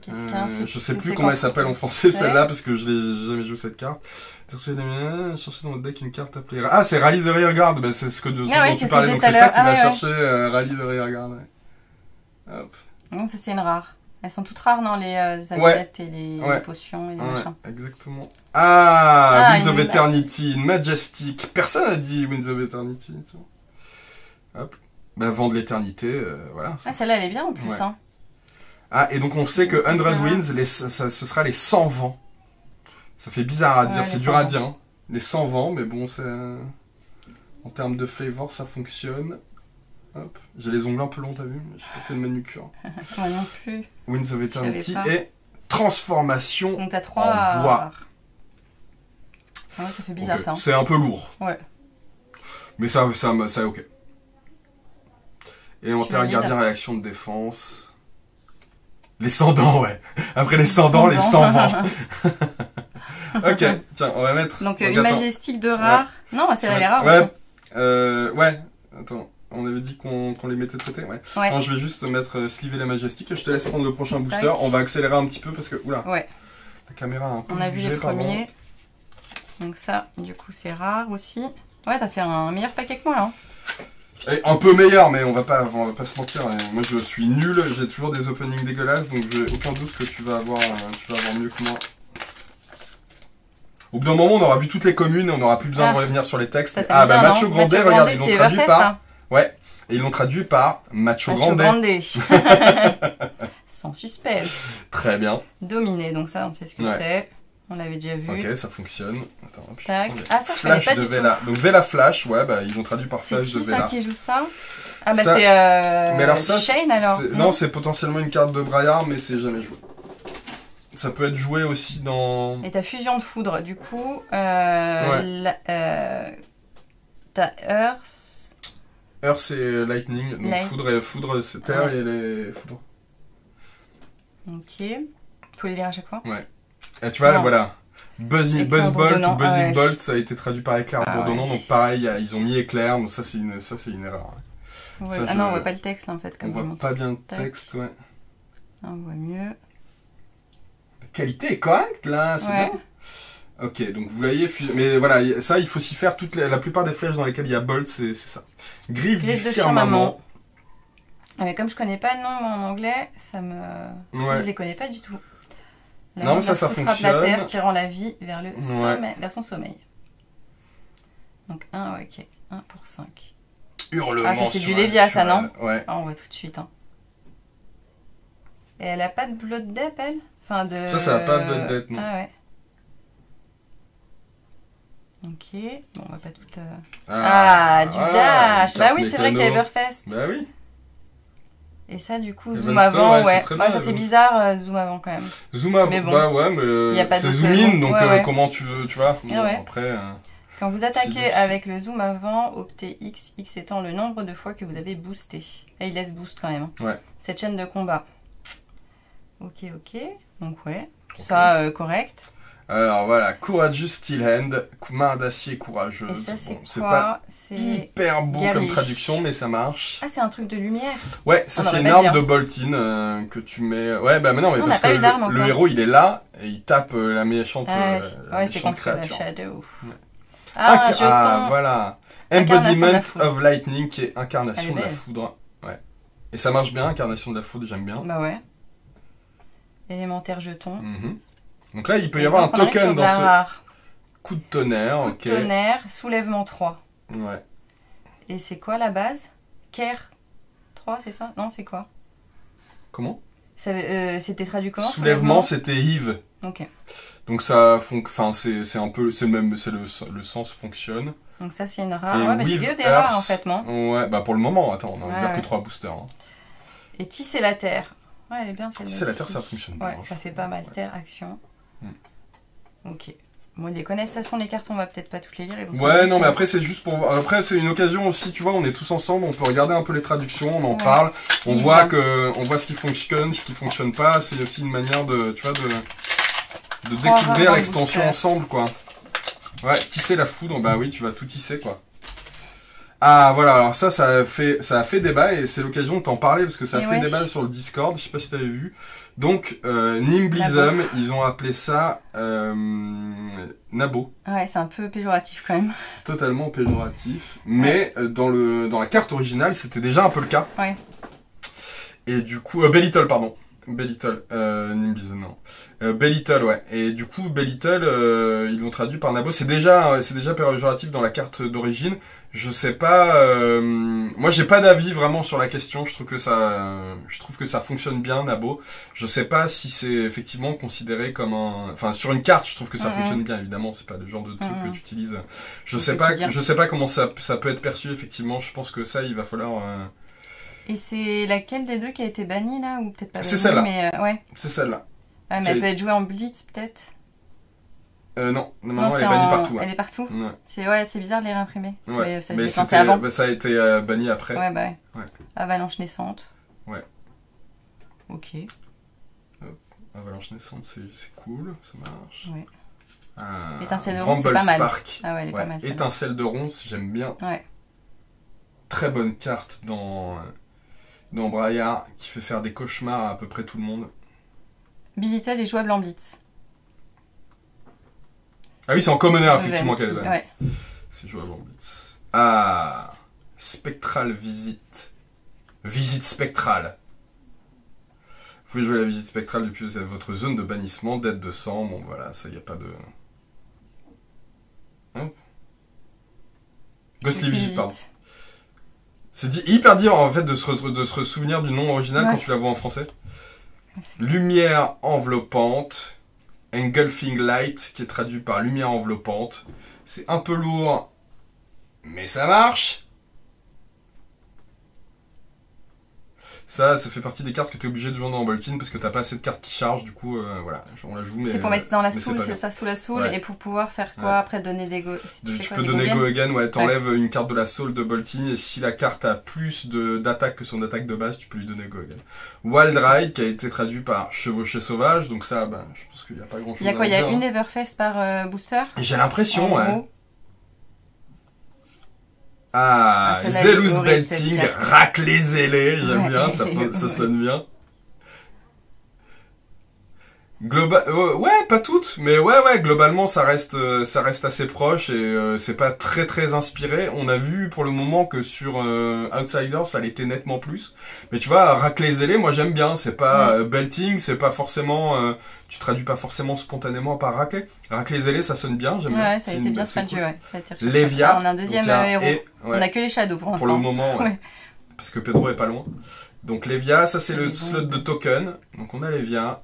Speaker 1: Euh,
Speaker 2: quelqu'un
Speaker 1: Je sais plus comment elle s'appelle en français celle-là parce que je l'ai jamais joué cette carte. Chercher dans le deck une carte appelée. Ah, c'est Rallye de Rearguard. Bah, c'est ce que ce
Speaker 2: Ah ouais,
Speaker 1: dont tu parlais. Donc c'est ça qui
Speaker 2: Ah
Speaker 1: va
Speaker 2: ouais,
Speaker 1: chercher euh, Rallye de Rearguard. ouais. Hop.
Speaker 2: Non, ça c'est une rare. Elles sont toutes rares dans les euh, amulettes et les, potions et les machins.
Speaker 1: exactement. Ah,
Speaker 2: Ah,
Speaker 1: Winds of Eternity, une Majestic. Personne n'a dit Winds of Eternity. Hop. Bah, vent de l'éternité, euh, voilà.
Speaker 2: Ah, celle-là elle est bien en plus. Hein.
Speaker 1: Ah, et donc on sait que
Speaker 2: C'est
Speaker 1: 100
Speaker 2: rare.
Speaker 1: Winds, les, ça, ça- ce sera les 100 vents. Ça fait bizarre à dire,
Speaker 2: Ouais,
Speaker 1: c'est dur
Speaker 2: 100
Speaker 1: à dire. hein. Les 100 vents, mais bon, c'est... En termes de flavor, ça fonctionne. Hop. J'ai les ongles un peu longs, t'as vu J'ai pas fait de manucure.
Speaker 2: Moi non plus.
Speaker 1: Winds of Eternity et transformation.
Speaker 2: Donc t'as trois.
Speaker 1: En bois.
Speaker 2: Ah ouais, ça fait bizarre ça. hein.
Speaker 1: C'est un peu lourd.
Speaker 2: Ouais.
Speaker 1: Mais ça, ça, ça, ça ok. Élémentaire, gardien, réaction de défense. Les 100 dents, ouais. Après les 100 dents, les 100 vents. ok, tiens, on va mettre.
Speaker 2: Donc euh, majestique de rare. Non, celle-là elle est rare
Speaker 1: Ouais,
Speaker 2: aussi.
Speaker 1: euh, ouais. Attends, on avait dit qu'on qu'on les mettait traités, ouais.
Speaker 2: Ouais.
Speaker 1: Non, je vais juste mettre euh, Sleeve et la Majestic. Je te laisse prendre le prochain booster. On va accélérer un petit peu parce que, oula,
Speaker 2: Ouais.
Speaker 1: la caméra a un peu
Speaker 2: On a vu les premiers. Donc ça, du coup, c'est rare aussi. Ouais, t'as fait un meilleur paquet que moi là. hein.
Speaker 1: Et un peu meilleur, mais on va pas, on va pas se mentir. hein. Moi, je suis nul. J'ai toujours des openings dégueulasses, donc j'ai aucun doute que tu vas avoir, euh, tu vas avoir mieux que moi. Au bout d'un moment, on aura vu toutes les communes et on n'aura plus besoin
Speaker 2: Ah.
Speaker 1: de revenir sur les textes. Ah, bah, Macho
Speaker 2: non
Speaker 1: Grande,
Speaker 2: Macho
Speaker 1: regarde, ils l'ont traduit par.
Speaker 2: ça.
Speaker 1: Ouais, et ils l'ont traduit par Macho,
Speaker 2: Macho
Speaker 1: Grande.
Speaker 2: Grande. Sans suspense.
Speaker 1: Très bien.
Speaker 2: Dominé, donc ça, on sait ce que
Speaker 1: Ouais.
Speaker 2: c'est. On l'avait déjà vu.
Speaker 1: Ok, ça fonctionne. Attends,
Speaker 2: Tac. Ah, ça, je
Speaker 1: Flash
Speaker 2: pas
Speaker 1: de
Speaker 2: du tout.
Speaker 1: Vela. Donc Vela Flash, ouais, bah ils l'ont traduit par
Speaker 2: C'est
Speaker 1: Flash de
Speaker 2: qui ça
Speaker 1: Vela.
Speaker 2: qui joue ça? Ah bah
Speaker 1: Ça-
Speaker 2: c'est euh,
Speaker 1: Mais alors ça,
Speaker 2: Shane alors.
Speaker 1: c'est- non, c'est potentiellement une carte de Braillard, mais c'est jamais joué. Ça peut être joué aussi dans.
Speaker 2: Et ta fusion de foudre, du coup, euh, euh, t'as Earth.
Speaker 1: Earth c'est Lightning, donc
Speaker 2: Light.
Speaker 1: foudre, et, foudre c'est terre et les foudres.
Speaker 2: Ok. Faut les lire à chaque fois?
Speaker 1: Et tu vois,
Speaker 2: Non.
Speaker 1: voilà. Buzz Bolt ou Buzzing
Speaker 2: ah ouais.
Speaker 1: Bolt, ça a été traduit par éclair
Speaker 2: Ah
Speaker 1: bourdonnant,
Speaker 2: ouais.
Speaker 1: donc pareil, ils ont mis éclair, donc ça c'est une, ça c'est une erreur.
Speaker 2: On
Speaker 1: Ça,
Speaker 2: Ah
Speaker 1: je-
Speaker 2: non, on voit pas le texte là, en fait.
Speaker 1: On
Speaker 2: Comme je
Speaker 1: voit
Speaker 2: montre.
Speaker 1: pas bien le texte, ouais.
Speaker 2: Ah, on voit mieux.
Speaker 1: La qualité est correcte là, c'est
Speaker 2: Ouais.
Speaker 1: bien. Ok, donc vous voyez, mais voilà, ça il faut s'y faire. Toutes les- la plupart des flèches dans lesquelles il y a bolt, c'est ça. Griffe du
Speaker 2: de
Speaker 1: firmament.
Speaker 2: firmament. Ah, mais comme je connais pas le nom en anglais, ça me.
Speaker 1: Ouais.
Speaker 2: Je les connais pas du tout. La
Speaker 1: Non, ça, ça
Speaker 2: frappe la
Speaker 1: fonctionne.
Speaker 2: terre, tirant la vie vers, le sommeil, vers son sommeil. Donc 1, ouais, ok. 1 pour 5.
Speaker 1: Hurlement.
Speaker 2: Ah, c'est du Lévia, ça,
Speaker 1: cheval. Ouais.
Speaker 2: Ah, on voit tout de suite. Hein. Et elle a pas de blood dep, elle? Enfin, de...
Speaker 1: Ça, ça a pas de blood dep, non.
Speaker 2: Ah ouais. Ok. Bon, on va pas tout... euh, Ah, du
Speaker 1: ah,
Speaker 2: dash Bah oui, c'est vrai qu'il y a. Everfest.
Speaker 1: Bah oui.
Speaker 2: Et ça, du coup,
Speaker 1: Evan
Speaker 2: zoom
Speaker 1: Stone,
Speaker 2: avant,
Speaker 1: ouais,
Speaker 2: ouais. ça fait
Speaker 1: Evan
Speaker 2: bizarre, euh, zoom avant quand même.
Speaker 1: Zoom avant,
Speaker 2: Mais bon.
Speaker 1: bah ouais, mais c'est zoom in, donc
Speaker 2: Ouais,
Speaker 1: euh, comment tu veux, tu vois. Bon,
Speaker 2: ouais.
Speaker 1: Après, euh,
Speaker 2: Quand vous attaquez avec le zoom avant, optez X, X étant le nombre de fois que vous avez boosté. Et il laisse boost quand même. hein.
Speaker 1: Ouais.
Speaker 2: Cette chaîne de combat. Ok, ok. Donc ouais, ça euh, correct.
Speaker 1: Alors voilà, Courageous Steel Hand, main d'acier courageuse.
Speaker 2: Et ça c'est
Speaker 1: Bon, c'est pas hyper beau comme traduction, mais ça marche.
Speaker 2: ah c'est un truc de lumière.
Speaker 1: Ouais, ça c'est une arme
Speaker 2: hein.
Speaker 1: de Boltin euh, que tu mets. Ouais, bah mais non, mais
Speaker 2: On
Speaker 1: parce que le, le héros il est là et il tape euh, la méchante,
Speaker 2: Ah,
Speaker 1: euh,
Speaker 2: ouais,
Speaker 1: la
Speaker 2: ouais, c'est
Speaker 1: méchante
Speaker 2: contre la
Speaker 1: créature.
Speaker 2: shadow.
Speaker 1: Ouais.
Speaker 2: Ah,
Speaker 1: Ah, ah, voilà. Embodiment of Lightning qui est incarnation de la foudre. Ouais. Et ça marche bien, incarnation de la foudre, j'aime bien.
Speaker 2: Bah ouais. Élémentaire jeton.
Speaker 1: Mhm. Donc là, il peut y avoir un token dans ce
Speaker 2: rare.
Speaker 1: coup de tonnerre,
Speaker 2: Coup de
Speaker 1: ok.
Speaker 2: tonnerre, soulèvement 3.
Speaker 1: Ouais.
Speaker 2: Et c'est quoi la base? Care 3, c'est ça? Non, c'est quoi?
Speaker 1: Comment?
Speaker 2: Euh, C'était traduit comment?
Speaker 1: Soulèvement, c'était Yves.
Speaker 2: Ok.
Speaker 1: Donc ça, enfin c'est un peu, c'est le même, c'est le, le sens fonctionne.
Speaker 2: Donc ça, c'est une rare.
Speaker 1: Et
Speaker 2: Ouais, bah, j'ai vu des rares en fait, moi.
Speaker 1: Ouais, bah pour le moment, attends, on a
Speaker 2: Ouais,
Speaker 1: ouvert que
Speaker 2: ouais.
Speaker 1: 3 boosters. hein.
Speaker 2: Et tisser la terre. Ouais, elle est bien celle-là.
Speaker 1: Tisser la terre, ça fonctionne bien,
Speaker 2: Ouais,
Speaker 1: je
Speaker 2: ça fait pas mal.
Speaker 1: Ouais.
Speaker 2: Terre, action. Ok. Bon, ils les connaissent. De toute façon, les cartes, on va peut-être pas toutes les lire. ils vont s'en
Speaker 1: Ouais, non, mais après c'est juste pour. Après c'est une occasion aussi, tu vois, on est tous ensemble, on peut regarder un peu les traductions, on en
Speaker 2: Ouais.
Speaker 1: parle, on voit que, on voit ce qui fonctionne, ce qui fonctionne pas. C'est aussi une manière de, tu vois, de, découvrir l'extension ensemble, quoi. Ouais, tisser la foudre, bah oui, tu vas tout tisser, quoi. Ah voilà, alors ça, ça a fait, ça a fait débat et c'est l'occasion de t'en parler parce que ça a
Speaker 2: Et
Speaker 1: fait
Speaker 2: ouais.
Speaker 1: débat sur le Discord. Je sais pas si t'avais vu. Donc euh, Nimblism,
Speaker 2: Nabo.
Speaker 1: ils ont appelé ça euh, Nabo,
Speaker 2: Ouais, c'est un peu péjoratif quand même.
Speaker 1: totalement péjoratif. Mais euh, dans le dans la carte originale, c'était déjà un peu le cas.
Speaker 2: Ouais.
Speaker 1: Et du coup, euh, Belittle, pardon. Belittle, euh, non. Euh, Belittle, ouais. Et du coup, Belittle, euh, ils l'ont traduit par Nabo. C'est déjà, c'est déjà péjoratif dans la carte d'origine. Je sais pas. euh, moi, j'ai pas d'avis vraiment sur la question. Je trouve que ça, je trouve que ça fonctionne bien, Nabo. Je sais pas si c'est effectivement considéré comme un. Enfin, sur une carte, je trouve que ça fonctionne bien. Évidemment, c'est pas le genre de truc que tu utilises. Je sais pas. Je sais pas comment ça, ça peut être perçu. Effectivement, je pense que ça, il va falloir. Euh,
Speaker 2: Et c'est laquelle des deux qui a été bannie là Ou peut-être pas
Speaker 1: C'est celle-là.
Speaker 2: Mais euh, ouais.
Speaker 1: C'est celle-là.
Speaker 2: Ouais, mais elle peut être jouée en blitz peut-être
Speaker 1: Euh, non, normalement,
Speaker 2: Non,
Speaker 1: elle est bannie
Speaker 2: en-
Speaker 1: partout. Ouais.
Speaker 2: Elle est partout
Speaker 1: Ouais.
Speaker 2: C'est ouais, c'est bizarre de les réimprimer.
Speaker 1: Ouais.
Speaker 2: Mais ça avant.
Speaker 1: bah, ça a été euh, banni après.
Speaker 2: Ouais, bah ouais. Avalanche naissante.
Speaker 1: Ouais.
Speaker 2: Ok.
Speaker 1: Avalanche naissante, c'est cool, ça marche.
Speaker 2: Ouais.
Speaker 1: Ah,
Speaker 2: Étincelle de ronce, c'est pas mal.
Speaker 1: Spark.
Speaker 2: Ah ouais, elle est
Speaker 1: Ouais,
Speaker 2: pas mal. celle-là.
Speaker 1: Étincelle de ronce, j'aime bien.
Speaker 2: Ouais.
Speaker 1: Très bonne carte dans, euh, dans Braillard, qui fait faire des cauchemars à à peu près tout le monde.
Speaker 2: Bilittle est jouable en blitz.
Speaker 1: Ah oui, c'est en commoner, effectivement, qu'elle est
Speaker 2: Ouais.
Speaker 1: C'est jouable en blitz. Ah, Spectral Visite. Visite spectrale. Vous pouvez jouer la visite spectrale depuis votre zone de bannissement, dette de sang. Bon, voilà, ça, y a pas de. Hop. Ghostly Visite, pardon. C'est hyper dur en fait de se, de se souvenir du nom original
Speaker 2: Ouais.
Speaker 1: quand tu la vois en français. Lumière enveloppante, engulfing light, qui est traduit par lumière enveloppante. C'est un peu lourd, mais ça marche. Ça, ça fait partie des cartes que tu es obligé de jouer dans Boltin parce que t'as pas assez de cartes qui chargent, du coup, euh, voilà, on la joue. mais
Speaker 2: C'est pour mettre dans la soul, c'est ça, sous la soul,
Speaker 1: Ouais.
Speaker 2: et pour pouvoir faire quoi
Speaker 1: Ouais.
Speaker 2: après donner des go. si
Speaker 1: De-
Speaker 2: fais
Speaker 1: tu
Speaker 2: quoi,
Speaker 1: peux
Speaker 2: des
Speaker 1: donner
Speaker 2: go again
Speaker 1: ouais, t'enlèves une carte de la Soul de Boltin, et si la carte a plus d'attaque que son attaque de base, tu peux lui donner Go Again. Wild Ride, qui a été traduit par Chevauché Sauvage, donc ça, ben, je pense qu'il n'y a pas grand chose
Speaker 2: Il y a quoi Il y a une
Speaker 1: hein.
Speaker 2: Everfest par euh, booster
Speaker 1: J'ai l'impression, ouais.
Speaker 2: gros.
Speaker 1: Ah,
Speaker 2: Ah, cette
Speaker 1: Belting,
Speaker 2: carte.
Speaker 1: raclez zélé, j'aime bien, ça sonne bien. Global, euh, ouais, pas toutes, mais ouais, ouais, globalement, ça reste, euh, ça reste assez proche et euh, c'est pas très très inspiré. On a vu pour le moment que sur euh, Outsiders, ça l'était nettement plus. Mais tu vois, racler zélé, moi j'aime bien. C'est pas euh, belting, c'est pas forcément, euh, tu traduis pas forcément spontanément par racler. Racler zélé, ça sonne bien, j'aime bien.
Speaker 2: Ouais, ça a été bien traduit,
Speaker 1: cool.
Speaker 2: ouais. Ça a été.
Speaker 1: Lévia.
Speaker 2: On a un deuxième
Speaker 1: donc,
Speaker 2: héros.
Speaker 1: et-
Speaker 2: On a que les shadows pour
Speaker 1: pour le
Speaker 2: l'instant.
Speaker 1: moment, ouais.
Speaker 2: Ouais.
Speaker 1: Parce que Pedro est pas loin. Donc Lévia, ça c'est le slot de token. Donc on a Lévia.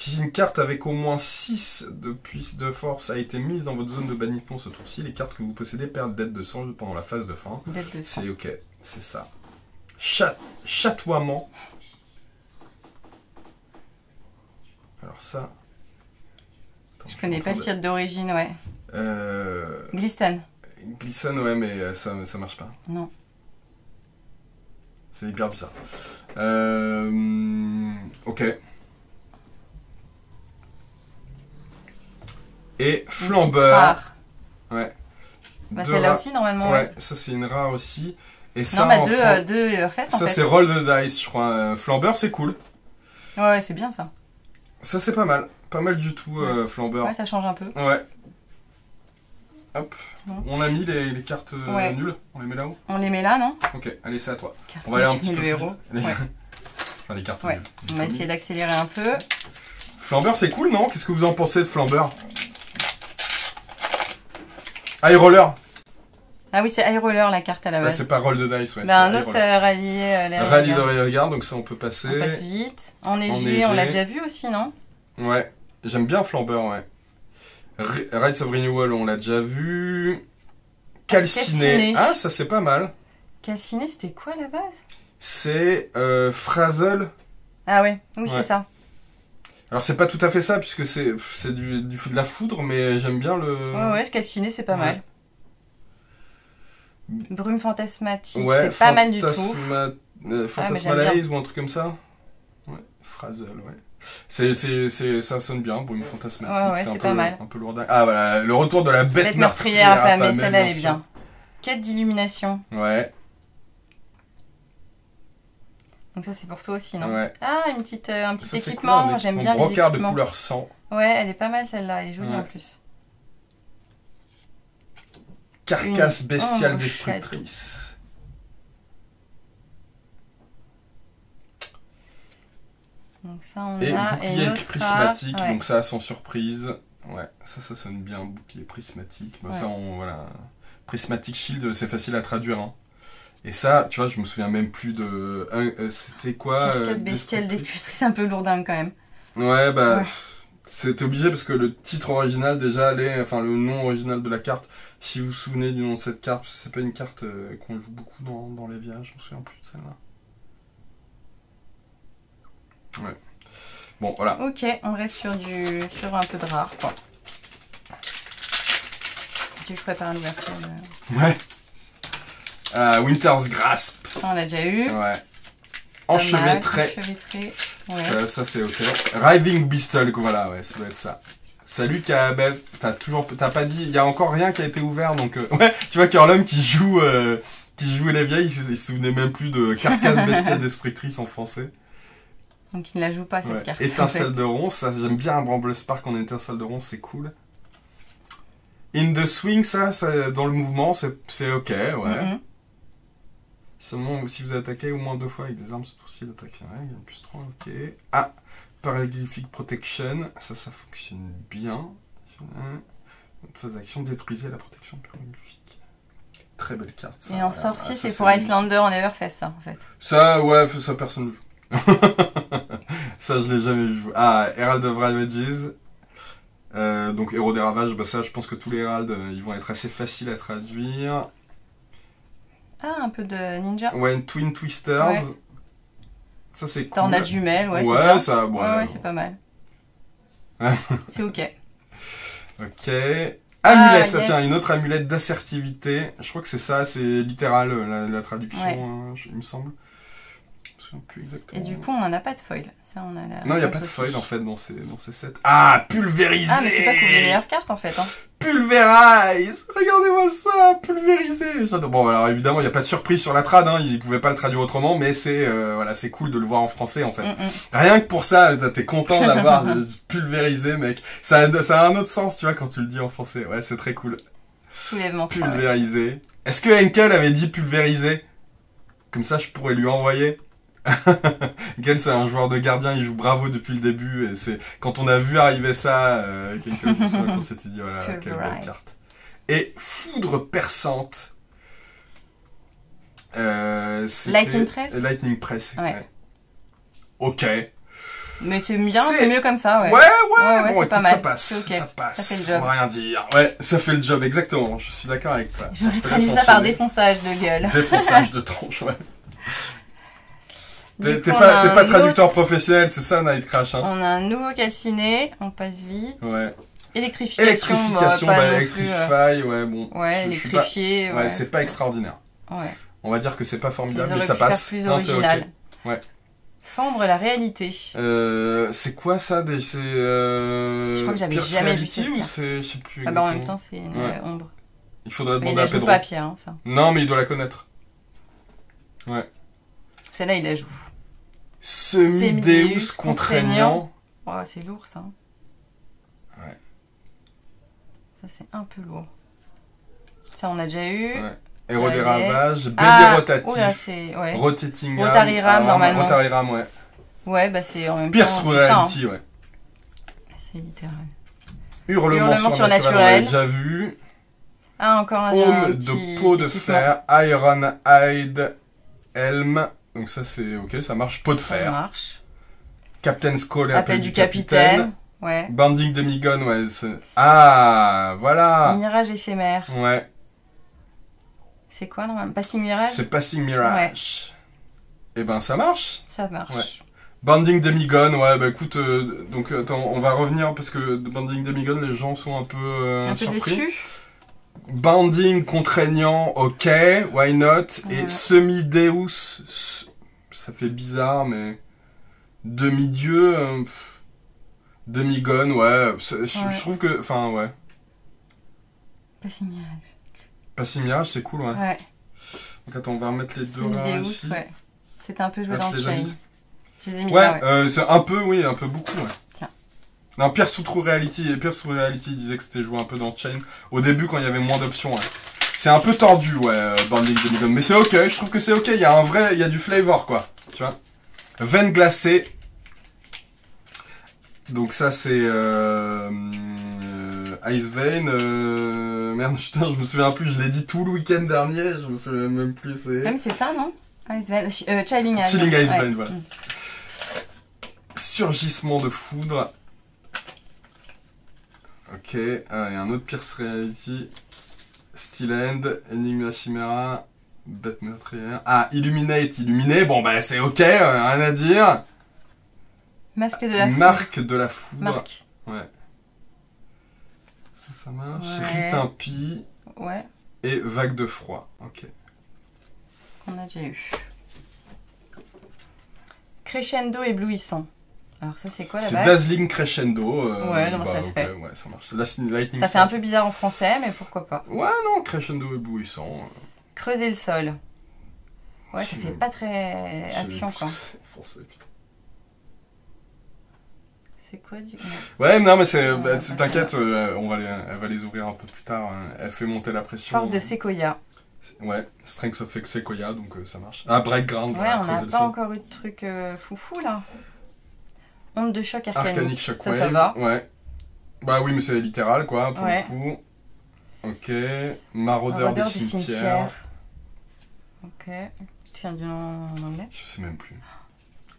Speaker 1: Si une carte avec au moins 6 de puisse de force a été mise dans votre zone de bannissement ce tour-ci, les cartes que vous possédez perdent d'aide de sang pendant la phase de fin.
Speaker 2: Dette de sang.
Speaker 1: C'est ok, c'est ça. Chat, chatoiement. Alors ça. Attends,
Speaker 2: Je connais pas le titre d'origine, ouais.
Speaker 1: Euh,
Speaker 2: Gliston.
Speaker 1: Glisten, ouais, mais euh, ça, ça marche pas.
Speaker 2: Non.
Speaker 1: C'est hyper bizarre. Euh, ok. Et flambeur.
Speaker 2: rare.
Speaker 1: Ouais.
Speaker 2: Bah, celle-là aussi, normalement.
Speaker 1: Ouais,
Speaker 2: Ouais.
Speaker 1: ça c'est une rare aussi. Et ça,
Speaker 2: Non, bah,
Speaker 1: en
Speaker 2: deux, euh, deux Everfest, en
Speaker 1: ça
Speaker 2: fait.
Speaker 1: c'est roll the dice, je crois. Euh, Flambeur, c'est cool.
Speaker 2: Ouais, ouais, c'est bien ça.
Speaker 1: Ça c'est pas mal. Pas mal du tout, euh, Flambeur.
Speaker 2: Ouais, ça change un peu.
Speaker 1: Ouais. Hop. On a mis les, les cartes
Speaker 2: Ouais.
Speaker 1: nulles. On les met là-haut.
Speaker 2: On les met là, non?
Speaker 1: Ok, allez, c'est à toi.
Speaker 2: Carte
Speaker 1: On va aller un petit peu
Speaker 2: le
Speaker 1: plus vite. Les... Enfin, les cartes nulles.
Speaker 2: On va essayer d'accélérer un peu.
Speaker 1: Flambeur, c'est cool, non? Qu'est-ce que vous en pensez de Flambeur? High Roller
Speaker 2: Ah oui, c'est High Roller la carte à la
Speaker 1: Bah,
Speaker 2: base.
Speaker 1: C'est pas Roll the Dice, ouais.
Speaker 2: bah, un autre euh, rallié euh, la
Speaker 1: Rallye de. Regard, donc ça on peut passer.
Speaker 2: On passe vite. Enneigé, on l'a déjà vu aussi, non?
Speaker 1: Ouais, j'aime bien Flambeur, ouais. R- Rise of Renewal, on l'a déjà vu. Calciné.
Speaker 2: Calciné.
Speaker 1: Ah, ça c'est pas mal.
Speaker 2: Calciné, c'était quoi à la base?
Speaker 1: C'est euh, Frazzle.
Speaker 2: Ah ouais, oui,
Speaker 1: Ouais.
Speaker 2: c'est ça.
Speaker 1: Alors c'est pas tout à fait ça, puisque c'est c'est du, du de la foudre, mais j'aime bien le...
Speaker 2: Ouais, ouais, Calciné, c'est pas
Speaker 1: Ouais.
Speaker 2: mal. Brume fantasmatique,
Speaker 1: Ouais,
Speaker 2: c'est pas mal du tout.
Speaker 1: Euh,
Speaker 2: Ah,
Speaker 1: Fantasmalize ou un truc comme ça Ouais, Frazzle, ouais. C'est, c'est, c'est, ça sonne bien, Brume Fantasmatique.
Speaker 2: Ouais, ouais,
Speaker 1: un
Speaker 2: c'est
Speaker 1: peu,
Speaker 2: pas mal.
Speaker 1: Un peu lourd. Ah voilà, le retour de la bête,
Speaker 2: Bête meurtrière affamée, celle-là, elle est bien. Quête d'illumination.
Speaker 1: Ouais,
Speaker 2: Donc ça, c'est pour toi aussi, non
Speaker 1: ouais.
Speaker 2: Ah, une petite, euh, un petit
Speaker 1: Ça,
Speaker 2: équipement.
Speaker 1: cool,
Speaker 2: J'aime bien les
Speaker 1: brocart de
Speaker 2: équipements.
Speaker 1: couleur sang.
Speaker 2: Ouais, elle est pas mal celle-là, elle est jolie
Speaker 1: Ouais.
Speaker 2: en plus.
Speaker 1: Carcasse
Speaker 2: Une
Speaker 1: bestiale destructrice.
Speaker 2: Donc ça, on
Speaker 1: Et
Speaker 2: a.
Speaker 1: bouclier prismatique,
Speaker 2: ouais.
Speaker 1: donc ça sans surprise. Ouais, ça, ça sonne bien, bouclier prismatique. Bah, Ça, on, voilà. Prismatic Shield, c'est facile à traduire. Hein. Et ça, tu vois, je me souviens même plus de. euh, C'était quoi euh,
Speaker 2: Carcasse bestiale
Speaker 1: destructrice,
Speaker 2: un peu lourdingue quand même.
Speaker 1: Ouais, bah.
Speaker 2: Ouais.
Speaker 1: C'était obligé parce que le titre original, déjà, les, enfin, le nom original de la carte, si vous vous souvenez du nom de cette carte, parce que c'est pas une carte euh, qu'on joue beaucoup dans, dans les viages, je me souviens plus de celle-là. Ouais. Bon, voilà.
Speaker 2: Ok, on reste sur du sur un peu de rare, quoi. Je prépare l'ouverture de-
Speaker 1: Ouais. Euh, Winter's Grasp.
Speaker 2: Ça, on l'a déjà eu.
Speaker 1: Ouais. Enchevêtré.
Speaker 2: Enchevêtré. Ouais.
Speaker 1: Ça, ça, c'est ok. Riving Beastle, voilà, ouais, ça doit être ça. Salut Kabeb, t'as toujours, t'as pas dit, il y a encore rien qui a été ouvert, donc euh, ouais, tu vois Curlum qui joue, euh, qui joue les vieilles, il se, il se souvenait même plus de Carcasse Bestiale Destructrice en français.
Speaker 2: Donc il ne la joue pas cette
Speaker 1: Ouais.
Speaker 2: carte.
Speaker 1: Étincelle
Speaker 2: en fait.
Speaker 1: de ronce, ça j'aime bien un Bramble Spark en étincelle de ronce, c'est cool. In the swing, ça, ça dans le mouvement, c'est c'est ok, ouais.
Speaker 2: Mhm.
Speaker 1: Seulement, si vous attaquez au moins deux fois avec des armes ce tour-ci, l'attaque il une plus 3, ok. Ah, Paralyphic Protection, ça, ça fonctionne bien. Votre phase d'action, détruisez la protection paralyphique. Très belle carte. ça.
Speaker 2: Et en sorcier,
Speaker 1: ah, ça,
Speaker 2: c'est pour. Icelander en Everfest, ça, en fait.
Speaker 1: Ça, ouais, ça personne ne joue. ça, je l'ai jamais vu jouer. Ah, Herald of Ravages. Euh, donc, Héros des Ravages, bah ça, je pense que tous les Heralds, euh, ils vont être assez faciles à traduire.
Speaker 2: Ah, un peu de ninja.
Speaker 1: Ouais, Twin Twisters.
Speaker 2: Ouais.
Speaker 1: Ça, c'est cool.
Speaker 2: Tornade jumelle, ouais,
Speaker 1: Ouais, ça, ouais.
Speaker 2: Ouais, ouais, c'est pas mal. c'est ok.
Speaker 1: Ok. Amulette,
Speaker 2: Ah, yes.
Speaker 1: tiens, une autre amulette d'assertivité. Je crois que c'est ça, c'est littéral euh, la, la traduction,
Speaker 2: Ouais.
Speaker 1: hein, il me semble. Je me souviens plus exactement.
Speaker 2: Et du coup, on n'en a pas de foil. Ça, on a la
Speaker 1: Non, il n'y a pas de foil en fait dans ces, dans ces sets. Ah, pulvérisé
Speaker 2: Ah, mais c'est toi qui les meilleures cartes en fait. Hein.
Speaker 1: Pulverize Regardez-moi ça, pulvérisé J'adore. Bon, alors évidemment, il n'y a pas de surprise sur la trad, hein, ils pouvaient pas le traduire autrement, mais c'est euh, voilà, c'est cool de le voir en français en fait.
Speaker 2: Mm, mm.
Speaker 1: Rien que pour ça, t'es content d'avoir euh, pulvérisé, mec. Ça a, ça a un autre sens, tu vois, quand tu le dis en français. Ouais, c'est très cool.
Speaker 2: Soulèvement. Ouais.
Speaker 1: Pulvérisé. Est-ce que Henkel avait dit pulvérisé Comme ça, je pourrais lui envoyer. Henkel, c'est un joueur de gardien, il joue bravo depuis le début. Et c'est quand on a vu arriver ça, euh, me souviens qu'on s'était dit, voilà, quelle belle carte. Et foudre perçante. Euh,
Speaker 2: Lightning Press
Speaker 1: Lightning Press.
Speaker 2: Ouais.
Speaker 1: ouais. Ok.
Speaker 2: Mais c'est bien,
Speaker 1: C'est-
Speaker 2: mieux comme ça, ouais.
Speaker 1: Ouais, ouais, bon,
Speaker 2: pas
Speaker 1: ça passe, ça passe.
Speaker 2: Ça fait le job.
Speaker 1: On va rien dire. Ouais, ça fait le job, exactement. Je suis d'accord avec toi.
Speaker 2: J'aurais traduit ça par défonçage de gueule.
Speaker 1: Défonçage de tronche, ouais. T'es pas, pas
Speaker 2: autre-
Speaker 1: traducteur professionnel, c'est ça, Night Crash, hein
Speaker 2: On a un nouveau calciné, on passe vite.
Speaker 1: Ouais.
Speaker 2: Électrification,
Speaker 1: Électrification,
Speaker 2: bah, pas
Speaker 1: bah,
Speaker 2: euh,
Speaker 1: Electrify, ouais, bon.
Speaker 2: Ouais,
Speaker 1: je- je suis pas-
Speaker 2: électrifié,
Speaker 1: Ouais,
Speaker 2: ouais.
Speaker 1: c'est pas extraordinaire.
Speaker 2: ouais.
Speaker 1: On va dire que c'est pas formidable, mais ça passe.
Speaker 2: plus
Speaker 1: Non, c'est ok. Ouais.
Speaker 2: Fendre la réalité.
Speaker 1: Euh, c'est quoi ça des- euh,
Speaker 2: Je crois que j'avais jamais vu
Speaker 1: c'est je sais plus.
Speaker 2: Ah bah en même temps, c'est une
Speaker 1: Ouais.
Speaker 2: euh, ombre.
Speaker 1: Il faudrait
Speaker 2: Mais il
Speaker 1: demander à Pedro.
Speaker 2: pas Pierre, hein, ça.
Speaker 1: Non, mais il doit la connaître.
Speaker 2: Celle-là, il la joue.
Speaker 1: Semi-Deus contraignant.
Speaker 2: Oh, c'est lourd, ça.
Speaker 1: Ouais.
Speaker 2: Ça, c'est un peu lourd. Ça, on a déjà eu.
Speaker 1: Ouais. Héros des ravages, bélier
Speaker 2: ah,
Speaker 1: rotatif.
Speaker 2: oula, c'est... Ouais.
Speaker 1: Rotating
Speaker 2: Rotary Ram, normalement.
Speaker 1: Rotary Ram, ouais.
Speaker 2: ouais, bah c'est en même
Speaker 1: Pierce
Speaker 2: temps, ça, hein.
Speaker 1: Reality, ouais.
Speaker 2: C'est littéral.
Speaker 1: Hurlement,
Speaker 2: Hurlement
Speaker 1: surnaturel, on l'a déjà vu.
Speaker 2: Ah, encore un,
Speaker 1: Homme de peau de fer, Iron Hide Helm. Donc ça c'est ok, ça marche. Peau de
Speaker 2: Ça
Speaker 1: fer.
Speaker 2: marche.
Speaker 1: Captain Skull et
Speaker 2: Appel du capitaine. Ouais.
Speaker 1: Banding Demigon, ouais. Ah, voilà.
Speaker 2: Mirage éphémère.
Speaker 1: Ouais,
Speaker 2: C'est quoi normalement? Passing Mirage?
Speaker 1: C'est Passing Mirage. Et ben ça marche.
Speaker 2: Ça marche.
Speaker 1: Ouais. Banding Demigon, ouais, bah écoute, euh, donc attends, on va revenir parce que Banding Demigon, les gens sont un peu, euh,
Speaker 2: Un peu
Speaker 1: surpris. Banding contraignant, ok, why not? Et semi-deus, ça fait bizarre, mais demi-dieu, euh, pff, demi-gon, ouais. Je,
Speaker 2: Ouais.
Speaker 1: trouve que, enfin, ouais.
Speaker 2: Passing Mirage.
Speaker 1: Passing Mirage, c'est cool, ouais.
Speaker 2: Ouais.
Speaker 1: Donc attends, on va remettre les deux là
Speaker 2: Semi-Deus,
Speaker 1: ici.
Speaker 2: ouais. C'était un peu joué
Speaker 1: Ah,
Speaker 2: dans le chain.
Speaker 1: mises
Speaker 2: Je les ai mis
Speaker 1: Ouais,
Speaker 2: là, ouais.
Speaker 1: euh, c'est un peu, oui, un peu beaucoup, ouais. Non, Pierce sous True Reality, Pierce sous Reality disait que c'était joué un peu dans Chain. Au début, quand il y avait moins d'options, ouais. C'est un peu tordu, ouais, euh, Banding Demigon. Mais c'est ok, je trouve que c'est ok, il y a un vrai, il y a du flavor, quoi. Tu vois? Veine glacée. Donc ça, c'est euh, euh, Ice Vein. euh, merde, putain, je me souviens plus, je l'ai dit tout le week-end dernier, je me souviens même plus. C'est...
Speaker 2: Même c'est ça, non? Ice Vein- euh, Chilling Ice.
Speaker 1: Chilling Ice
Speaker 2: ouais.
Speaker 1: Vein, voilà.
Speaker 2: Mm.
Speaker 1: Surgissement de foudre. Ok, il y a un autre Pierce Reality. Steel End, Enigma Chimera, Bête meurtrière. Ah, Illuminate, Illuminé, bon bah c'est ok, euh, rien à dire.
Speaker 2: Masque de la foudre.
Speaker 1: Marque de la foudre.
Speaker 2: Marque.
Speaker 1: Ouais. Ça, ça marche.
Speaker 2: Ouais.
Speaker 1: Rite impie
Speaker 2: Ouais,
Speaker 1: et Vague de froid. Ok.
Speaker 2: qu'on a déjà eu. Crescendo éblouissant. Alors ça c'est quoi
Speaker 1: C'est
Speaker 2: là-bas
Speaker 1: Dazzling Crescendo. euh,
Speaker 2: Ouais, non, ça se fait.
Speaker 1: Ouais, ça marche. La- Lightning
Speaker 2: Ça fait un peu bizarre en français, mais pourquoi pas.
Speaker 1: Ouais, non, Crescendo éblouissant. euh,
Speaker 2: Creuser le sol. Ouais, ça
Speaker 1: C'est-
Speaker 2: fait pas très
Speaker 1: c'est-
Speaker 2: action quoi.
Speaker 1: Français, putain.
Speaker 2: C'est quoi du.
Speaker 1: Ouais, non, mais c'est.
Speaker 2: Ouais,
Speaker 1: bah,
Speaker 2: bah,
Speaker 1: T'inquiète, euh, on va les, elle va les ouvrir un peu plus tard. hein. Elle fait monter la pression.
Speaker 2: Force de Sequoia.
Speaker 1: Ouais, Strength of Sequoia, donc euh, ça marche. Ah, Breakground,
Speaker 2: Ouais,
Speaker 1: voilà,
Speaker 2: on n'a pas
Speaker 1: sol.
Speaker 2: encore eu de truc euh, foufou là. Onde de choc arcanique.
Speaker 1: Arcanic Shockwave.
Speaker 2: ça va.
Speaker 1: Ouais. Bah oui, mais c'est littéral, quoi, pour
Speaker 2: Ouais.
Speaker 1: le coup. Ok. Maraudeur,
Speaker 2: Maraudeur
Speaker 1: des, cimetières.
Speaker 2: Ok. Tu tiens du nom en anglais?
Speaker 1: Je sais même plus.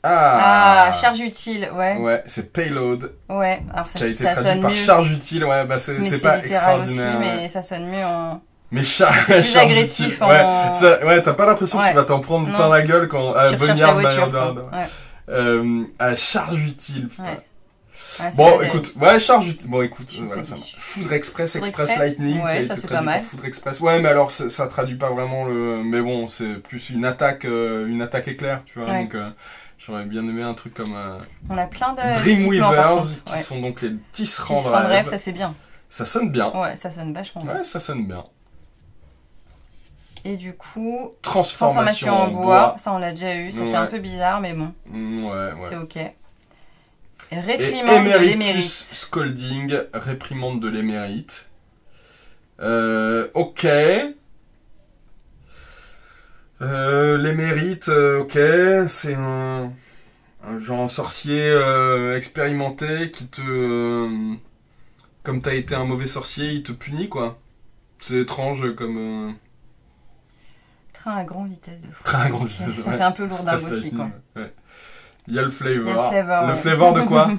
Speaker 2: Ah,
Speaker 1: Ah,
Speaker 2: charge utile, ouais.
Speaker 1: Ouais, c'est Payload,
Speaker 2: Ouais, alors ça,
Speaker 1: qui a été
Speaker 2: ça
Speaker 1: traduit
Speaker 2: sonne
Speaker 1: par
Speaker 2: mieux.
Speaker 1: charge utile. Ouais, bah c'est pas extraordinaire.
Speaker 2: aussi, mais ça sonne mieux en.
Speaker 1: Mais char-
Speaker 2: plus
Speaker 1: charge
Speaker 2: agressif
Speaker 1: utile.
Speaker 2: en-
Speaker 1: Ouais, t'as pas l'impression
Speaker 2: Ouais.
Speaker 1: tu vas t'en prendre
Speaker 2: Non.
Speaker 1: plein la gueule quand. Bayard,
Speaker 2: quoi. Ouais.
Speaker 1: Euh, à charge utile, putain.
Speaker 2: Ouais.
Speaker 1: Bon, écoute, ouais, charge utile. Bon, écoute, euh, voilà, ça marche. Foudre Express,
Speaker 2: Foudre
Speaker 1: Express,
Speaker 2: Express,
Speaker 1: Lightning,
Speaker 2: ouais, ça, c'est pas mal.
Speaker 1: Foudre Express. Ouais, mais alors, ça, ça traduit pas vraiment le. Mais bon, c'est plus une attaque, euh, une attaque éclair, tu vois.
Speaker 2: Ouais.
Speaker 1: Donc, euh, j'aurais bien aimé un truc comme
Speaker 2: On a plein de.
Speaker 1: Dreamweavers, qui
Speaker 2: Ouais.
Speaker 1: sont donc les tisserands
Speaker 2: se
Speaker 1: de rêve.
Speaker 2: ça c'est bien.
Speaker 1: Ça sonne bien.
Speaker 2: Ouais, ça sonne vachement bien.
Speaker 1: Ouais, ça sonne bien.
Speaker 2: Et du coup,
Speaker 1: Transformation,
Speaker 2: transformation en bois, ça on l'a déjà eu. Ça
Speaker 1: Ouais.
Speaker 2: fait un peu bizarre, mais bon,
Speaker 1: Mm, Ouais, ouais.
Speaker 2: c'est ok. Et Réprimande de l'émérite.
Speaker 1: Scolding, réprimande de l'émérite. Euh, ok. Euh, l'émérite, euh, ok, c'est un, un genre sorcier euh, expérimenté qui te... euh, comme t'as été un mauvais sorcier, il te punit, quoi. C'est étrange comme... euh,
Speaker 2: Train à grande vitesse de fou.
Speaker 1: Train à grande
Speaker 2: Ok,
Speaker 1: vitesse,
Speaker 2: Ça
Speaker 1: ouais.
Speaker 2: fait un peu
Speaker 1: la
Speaker 2: aussi, quoi.
Speaker 1: ouais. Il y a le flavor.
Speaker 2: Il y a le flavor,
Speaker 1: Le
Speaker 2: ouais.
Speaker 1: flavor de quoi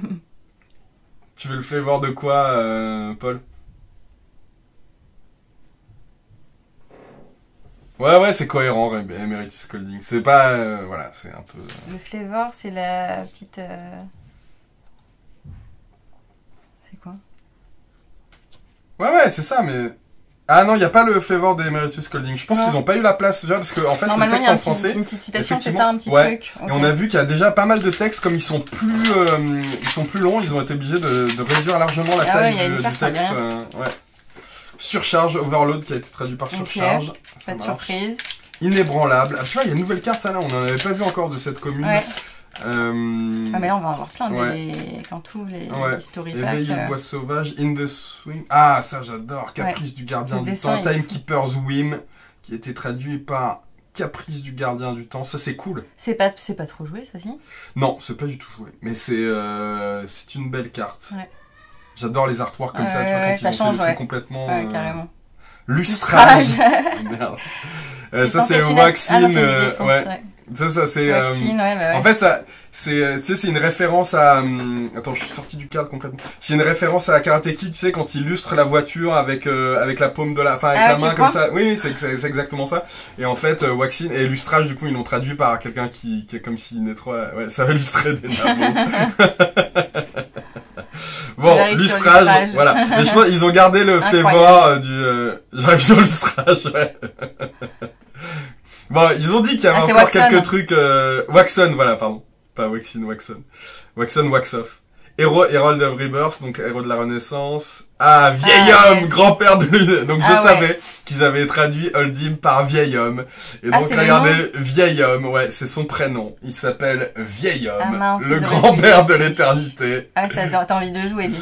Speaker 1: Tu veux le flavor de quoi, euh, Paul? Ouais, ouais, c'est cohérent, Emeritus Scolding. C'est pas... euh, voilà, c'est un peu...
Speaker 2: Le flavor, c'est la petite. euh, C'est quoi?
Speaker 1: Ouais, ouais, c'est ça, mais... Ah non, il n'y a pas le flavor d'Emeritus Scolding. Je pense qu'ils n'ont pas eu la place, déjà, parce que, en fait, le texte en
Speaker 2: petit-
Speaker 1: français...
Speaker 2: une petite citation, c'est ça, un petit
Speaker 1: ouais.
Speaker 2: truc.
Speaker 1: Et on a vu qu'il y a déjà pas mal de textes, comme ils sont plus, euh, ils sont plus longs, ils ont été obligés de, réduire largement la
Speaker 2: Ah
Speaker 1: taille du, texte. euh, ouais. Surcharge, overload qui a été traduit par surcharge.
Speaker 2: Pas de surprise.
Speaker 1: Inébranlable. Ah, tu vois, il y a une nouvelle carte, ça là, on n'en avait pas vu encore de cette commune. Euh,
Speaker 2: Ah, mais là, on va en avoir plein
Speaker 1: Ouais.
Speaker 2: des... quand tout les
Speaker 1: Ouais.
Speaker 2: history packs.
Speaker 1: Éveil
Speaker 2: euh,
Speaker 1: une bois sauvage, in the swing. Ah, ça j'adore. Caprice du gardien du temps. Timekeeper's Whim, qui a été traduit par Caprice du gardien du temps. Ça c'est cool.
Speaker 2: C'est pas, c'est pas trop joué, ça, si?
Speaker 1: Non, c'est pas du tout joué. Mais c'est euh, c'est une belle carte. J'adore les artworks comme ça, tu vois, quand
Speaker 2: ça
Speaker 1: ils ont
Speaker 2: change,
Speaker 1: fait complètement... Euh,
Speaker 2: carrément.
Speaker 1: Lustrage.
Speaker 2: Lustrage.
Speaker 1: Ah, Merde. Ça c'est Waxine.
Speaker 2: Ah non,
Speaker 1: euh. Ça, ça c'est... euh,
Speaker 2: ouais, bah ouais.
Speaker 1: En fait, ça, c'est, euh, tu sais, c'est une référence à. hum, Attends, je suis sorti du cadre complètement. C'est une référence à Karate Kid, tu sais, quand il illustre la voiture avec euh, avec la paume de la, enfin avec
Speaker 2: Ah,
Speaker 1: la main comme ça. Oui, oui, c'est exactement ça. Et en fait, euh, Waxine et illustrage, du coup, ils l'ont traduit par quelqu'un qui, qui est comme s'il n'est trop. Ouais, ça va illustrer des nabots. bon, lustrage, voilà. Mais je pense ils ont gardé le flavor euh, du. euh, J'arrive sur lustrage, ouais. Bon, ils ont dit qu'il y avait
Speaker 2: Ah,
Speaker 1: encore
Speaker 2: Waxon.
Speaker 1: quelques trucs. Euh... Waxon, voilà, pardon. Pas Waxine, Waxon. Waxon, Waxoff. Héros, Herald of Rebirth, donc héros de la Renaissance. Ah, vieil
Speaker 2: Ah,
Speaker 1: homme,
Speaker 2: ouais.
Speaker 1: grand-père de l'univers. Donc je
Speaker 2: Ah, ouais.
Speaker 1: savais qu'ils avaient traduit Holdim par vieil homme. Et donc regardez, vieil homme, ouais, c'est son prénom. Il s'appelle vieil homme,
Speaker 2: mince,
Speaker 1: le grand-père de l'éternité.
Speaker 2: Ah, ça, t'as envie de jouer, lui.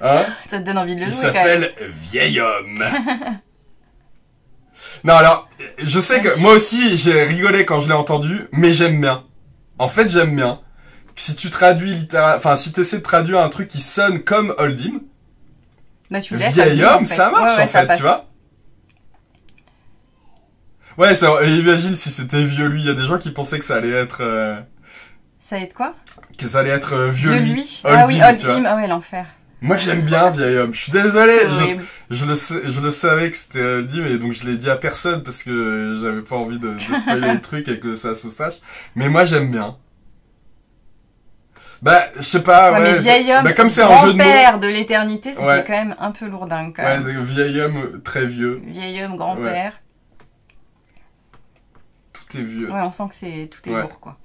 Speaker 1: Hein?
Speaker 2: Ça te donne envie de le
Speaker 1: Il
Speaker 2: jouer, même.
Speaker 1: s'appelle Vieil Homme. non, alors, je sais que moi aussi, j'ai rigolé quand je l'ai entendu, mais j'aime bien. En fait, j'aime bien. Si tu traduis littéralement, enfin, si tu essaies de traduire un truc qui sonne comme Holdim,
Speaker 2: Bah, tu
Speaker 1: Vieil
Speaker 2: ça
Speaker 1: Homme,
Speaker 2: dit, en fait.
Speaker 1: ça marche
Speaker 2: Ouais, ouais,
Speaker 1: en fait, tu vois. Ouais, ça, imagine si c'était vieux lui. Il y a des gens qui pensaient que ça allait être, euh,
Speaker 2: Ça va être quoi?
Speaker 1: que ça allait être euh, vieux lui.
Speaker 2: lui? Ah oui,
Speaker 1: vois.
Speaker 2: Holdim. Ah ouais, l'enfer.
Speaker 1: Moi, j'aime bien Vieil Homme. Je suis désolé.
Speaker 2: C'est
Speaker 1: je- le, sais- je le savais que c'était euh, dit, mais donc je l'ai dit à personne parce que j'avais pas envie de, de spoiler le truc et que ça se sache. Mais moi j'aime bien. Bah, je sais pas,
Speaker 2: Ouais,
Speaker 1: ouais.
Speaker 2: mais
Speaker 1: c'est-
Speaker 2: vieil homme,
Speaker 1: bah, comme c'est un jeu de mots.
Speaker 2: grand-père de l'éternité,
Speaker 1: Ouais.
Speaker 2: fait quand même un peu lourdingue, quand même.
Speaker 1: c'est vieil homme très vieux.
Speaker 2: Vieil homme, grand-père.
Speaker 1: Tout est vieux.
Speaker 2: Ouais. on sent que c'est tout est lourd, quoi.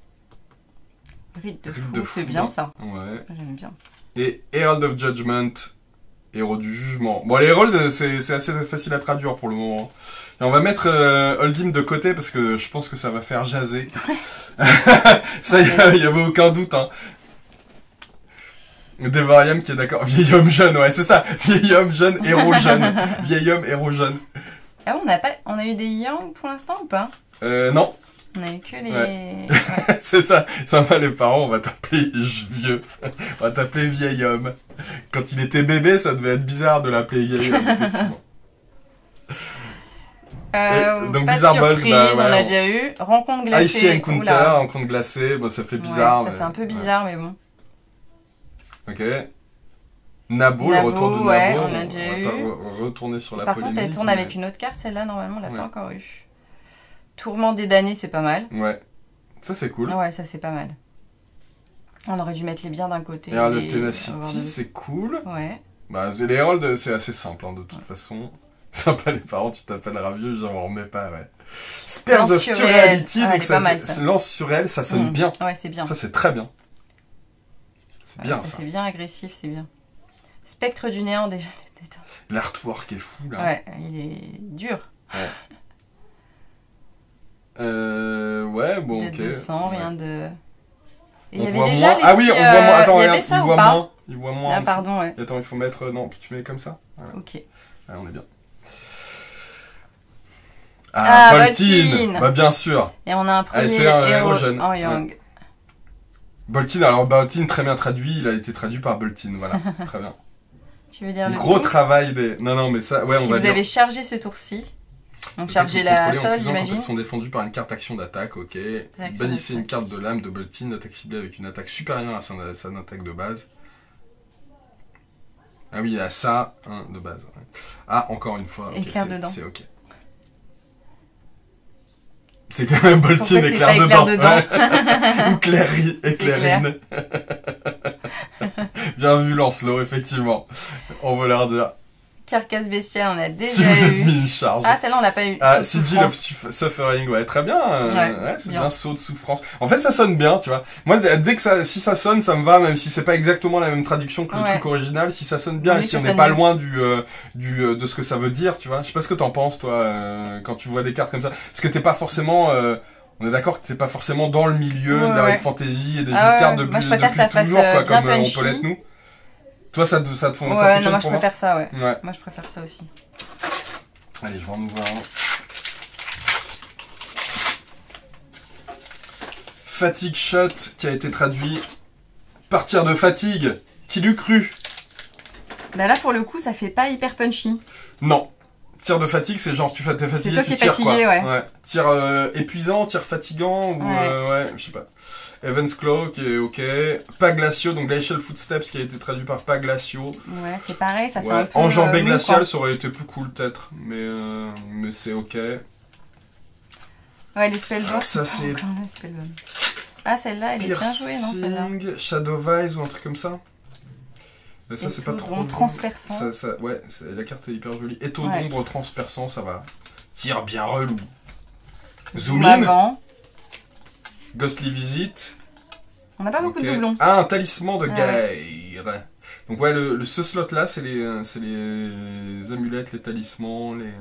Speaker 2: Rite de
Speaker 1: Rite
Speaker 2: fou,
Speaker 1: fou,
Speaker 2: c'est bien,
Speaker 1: non.
Speaker 2: ça.
Speaker 1: Ouais.
Speaker 2: J'aime bien.
Speaker 1: Et Herald of Judgment, héros du jugement. Bon, les Herald, c'est assez facile à traduire pour le moment. Et on va mettre euh, de côté parce que je pense que ça va faire jaser. ça, il y, avait aucun doute. Hein. Devarium qui est d'accord. Vieil homme jeune, ouais, c'est ça. Vieil homme jeune, héros jeune. Vieil homme, héros jeune.
Speaker 2: Ah bon, on a, pas... on a eu des yang pour l'instant ou pas?
Speaker 1: Euh, non,
Speaker 2: On a eu que les...
Speaker 1: Ouais.
Speaker 2: Ouais.
Speaker 1: c'est ça. Sympa les parents, on va t'appeler vieux. On va t'appeler vieil homme. Quand il était bébé, ça devait être bizarre de l'appeler vieil homme, effectivement.
Speaker 2: Euh,
Speaker 1: Et donc,
Speaker 2: pas
Speaker 1: Blizzard
Speaker 2: de
Speaker 1: bah,
Speaker 2: on
Speaker 1: on-
Speaker 2: déjà eu. Rencontre glacée.
Speaker 1: Icy Encounter,
Speaker 2: oula.
Speaker 1: en compte glacé, bon, ça fait bizarre.
Speaker 2: ça
Speaker 1: mais-
Speaker 2: fait un peu bizarre, mais bon.
Speaker 1: Ok. Nabo, le retour de Nabo.
Speaker 2: on
Speaker 1: va
Speaker 2: déjà
Speaker 1: pas
Speaker 2: eu.
Speaker 1: re- retourner sur la
Speaker 2: Par
Speaker 1: polémique.
Speaker 2: contre, elle tourne
Speaker 1: mais-
Speaker 2: avec une autre carte, celle-là, normalement, on l'a pas encore eu. Tourment des damnés, c'est pas mal.
Speaker 1: Ouais. Ça, c'est cool.
Speaker 2: Ouais, ça c'est pas mal. On aurait dû mettre les biens d'un côté. Et avoir
Speaker 1: Tenacity, c'est cool.
Speaker 2: Ouais.
Speaker 1: Bah, les Herald, c'est assez simple, hein, de toute façon. Sympa les parents, tu t'appelleras vieux, j'en remets pas, ouais. Spears of
Speaker 2: sur
Speaker 1: Surreality.
Speaker 2: Ah,
Speaker 1: donc ça,
Speaker 2: pas mal,
Speaker 1: c'est-
Speaker 2: ça.
Speaker 1: c'est- lance sur elle, ça sonne
Speaker 2: Mm.
Speaker 1: bien.
Speaker 2: Ouais, c'est bien.
Speaker 1: Ça, c'est très bien. C'est
Speaker 2: Ouais,
Speaker 1: bien,
Speaker 2: ça fait bien agressif, c'est bien. Spectre du néant, déjà, Putain.
Speaker 1: L'artwork est fou là.
Speaker 2: Ouais, il est dur.
Speaker 1: Euh, ouais, bon, ok.
Speaker 2: de sang,
Speaker 1: Ouais.
Speaker 2: rien de. Et
Speaker 1: On
Speaker 2: il y avait
Speaker 1: voit
Speaker 2: déjà
Speaker 1: moins.
Speaker 2: les
Speaker 1: Ah oui, on voit moins.
Speaker 2: euh,
Speaker 1: Attends, regarde, il voit moins. Il voit moins. en
Speaker 2: Ah, pardon, ouais.
Speaker 1: Attends, il faut mettre. Non, tu mets comme ça Voilà.
Speaker 2: Ok.
Speaker 1: Ouais, on est bien.
Speaker 2: Ah,
Speaker 1: Ah, Boltine
Speaker 2: Boltine.
Speaker 1: Bah, bien sûr.
Speaker 2: Et on a un premier
Speaker 1: c'est un
Speaker 2: héros
Speaker 1: jeune.
Speaker 2: en Yang.
Speaker 1: Boltine, alors Boltine, très bien traduit. Il a été traduit par Boltine. Voilà, très bien.
Speaker 2: Tu veux dire le
Speaker 1: Gros travail des. Non, non, mais ça, ouais, on
Speaker 2: Si
Speaker 1: va
Speaker 2: vous
Speaker 1: dire.
Speaker 2: avez chargé ce tour-ci, donc
Speaker 1: vous
Speaker 2: la seule, j'imagine.
Speaker 1: Ils sont défendus par une carte action d'attaque, ok. Bannissez une carte de lame de Boltine, attaque ciblée avec une attaque supérieure à son attaque de base. Ah oui, à ça, hein, de base. Ah, encore une fois, c'est- ok. C'est quand même Boltine éclair dedans.
Speaker 2: dedans
Speaker 1: Ouais. Ou Clairy, éclairine. Bien vu Lancelot, effectivement. On veut leur dire.
Speaker 2: Carcasse bestiale, on a déjà
Speaker 1: Si vous êtes mis une charge.
Speaker 2: Ah, celle-là, on l'a pas eu.
Speaker 1: Ah, Sigil of Suffering, ouais, très bien. euh,
Speaker 2: Ouais,
Speaker 1: ouais, c'est
Speaker 2: bien.
Speaker 1: bien. saut de souffrance. En fait, ça sonne bien, tu vois. Moi, dès que ça, si ça sonne, ça me va, même si c'est pas exactement la même traduction que le
Speaker 2: Ouais.
Speaker 1: truc original. Si ça sonne bien
Speaker 2: Oui,
Speaker 1: et si on n'est pas loin du, euh, du, euh, de ce que ça veut dire, tu vois. Je sais pas ce que t'en penses, toi, euh, quand tu vois des cartes comme ça. Parce que t'es pas forcément, euh, on est d'accord que t'es pas forcément dans le milieu
Speaker 2: Ouais,
Speaker 1: de la fantasy et des
Speaker 2: Ah
Speaker 1: jeux de cartes depuis,
Speaker 2: moi, je préfère que
Speaker 1: depuis
Speaker 2: ça fasse,
Speaker 1: toujours, quoi, comme on peut l'être nous. Toi, ça te, ça te fon- ça
Speaker 2: Ouais,
Speaker 1: fonctionne
Speaker 2: non, moi je préfère ça, ouais.
Speaker 1: Ouais.
Speaker 2: Moi je préfère ça aussi.
Speaker 1: Allez, je vais en ouvrir un. Fatigue Shot, qui a été traduit Partir de fatigue. Qui l'eût cru?
Speaker 2: Bah là pour le coup, ça fait pas hyper punchy.
Speaker 1: Non. Tir de fatigue, c'est genre tu fais t'es fatigué,
Speaker 2: toi
Speaker 1: tu
Speaker 2: qui
Speaker 1: tires
Speaker 2: fatigué,
Speaker 1: quoi.
Speaker 2: ouais.
Speaker 1: Tir euh, épuisant, tir fatigant ou
Speaker 2: Ouais.
Speaker 1: euh, ouais, je sais pas. Evans Claw qui est ok. Pas glaciaux, donc Glacial Footsteps qui a été traduit par pas glaciaux.
Speaker 2: Ouais, c'est pareil, ça fait
Speaker 1: Ouais.
Speaker 2: un peu.
Speaker 1: Enjambé
Speaker 2: euh,
Speaker 1: glacial, ça aurait été plus cool peut-être, mais euh, mais c'est ok.
Speaker 2: Ouais, les
Speaker 1: ça, c'est-
Speaker 2: spellbox. Ah, celle-là, elle est bien jouée, non celle-là?
Speaker 1: Shadow Vise ou un truc comme ça? Euh, Ça
Speaker 2: Et
Speaker 1: c'est pas trop.
Speaker 2: transperçant.
Speaker 1: Ça, ça, ouais, la carte est hyper jolie. Étau
Speaker 2: Ouais.
Speaker 1: d'ombre transperçant, ça va. Tire bien relou.
Speaker 2: Zoom
Speaker 1: Zoom in. Ghostly Visit.
Speaker 2: On n'a pas beaucoup de doublons.
Speaker 1: Ah, un talisman de guerre. Donc ouais, le, le- ce slot là, c'est les, euh, les amulettes, les talismans, les, euh,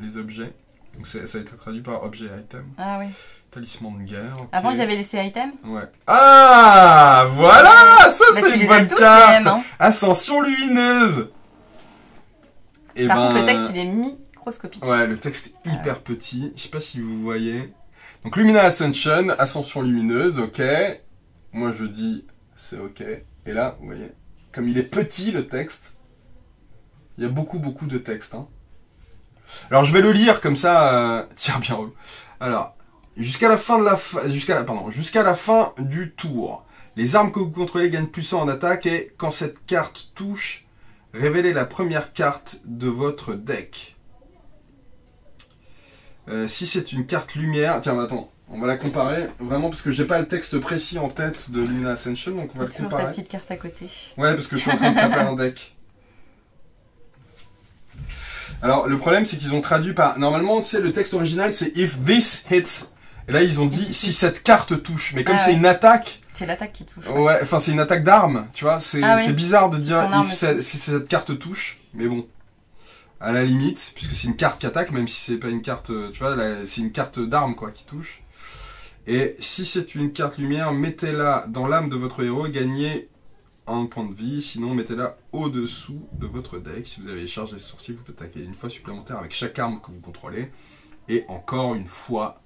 Speaker 1: les objets. Donc ça a été traduit par objet item.
Speaker 2: Ah oui.
Speaker 1: Talisman de guerre.
Speaker 2: Avant, ils avaient laissé item.
Speaker 1: Ouais. Ah, voilà, ça
Speaker 2: Bah,
Speaker 1: c'est une bonne carte.
Speaker 2: hein.
Speaker 1: Ascension lumineuse. Et
Speaker 2: Par
Speaker 1: ben,
Speaker 2: contre, le texte, il est microscopique.
Speaker 1: ouais, le texte est
Speaker 2: Ah
Speaker 1: hyper petit. Je sais pas si vous voyez. Donc Lumina Ascension, ascension lumineuse, ok. Moi je dis c'est ok. Et là, vous voyez, comme il est petit le texte, il y a beaucoup beaucoup de texte. hein. Alors je vais le lire comme ça. Euh... Tiens bien. relou. Alors jusqu'à la fin de la jusqu'à la pardon jusqu'à la fin du tour, les armes que vous contrôlez gagnent plus 1 en attaque et quand cette carte touche, révélez la première carte de votre deck. Euh, si c'est une carte lumière, tiens, bah, attends, on va la comparer vraiment parce que j'ai pas le texte précis en tête de Lumina Ascension, donc on va le
Speaker 2: ta
Speaker 1: comparer.
Speaker 2: petite carte à côté.
Speaker 1: Ouais, parce que je suis en train de préparer un deck. Alors, le problème, c'est qu'ils ont traduit par. Normalement, tu sais, le texte original, c'est If this hits. Et là, ils ont dit si cette carte touche. Mais comme
Speaker 2: Ah
Speaker 1: c'est
Speaker 2: ouais.
Speaker 1: une attaque,
Speaker 2: C'est l'attaque qui touche.
Speaker 1: ouais, enfin, c'est une attaque d'arme, tu vois. C'est
Speaker 2: Ah oui.
Speaker 1: bizarre de dire if si cette carte touche. Mais bon. À la limite, puisque c'est une carte qui attaque, même si c'est pas une carte, euh, tu vois, c'est une carte d'arme, quoi, qui touche. Et si c'est une carte lumière, mettez-la dans l'âme de votre héros et gagnez un point de vie. Sinon, mettez-la au-dessous de votre deck. Si vous avez chargé ce sourcil, vous pouvez attaquer une fois supplémentaire avec chaque arme que vous contrôlez. Et encore une fois,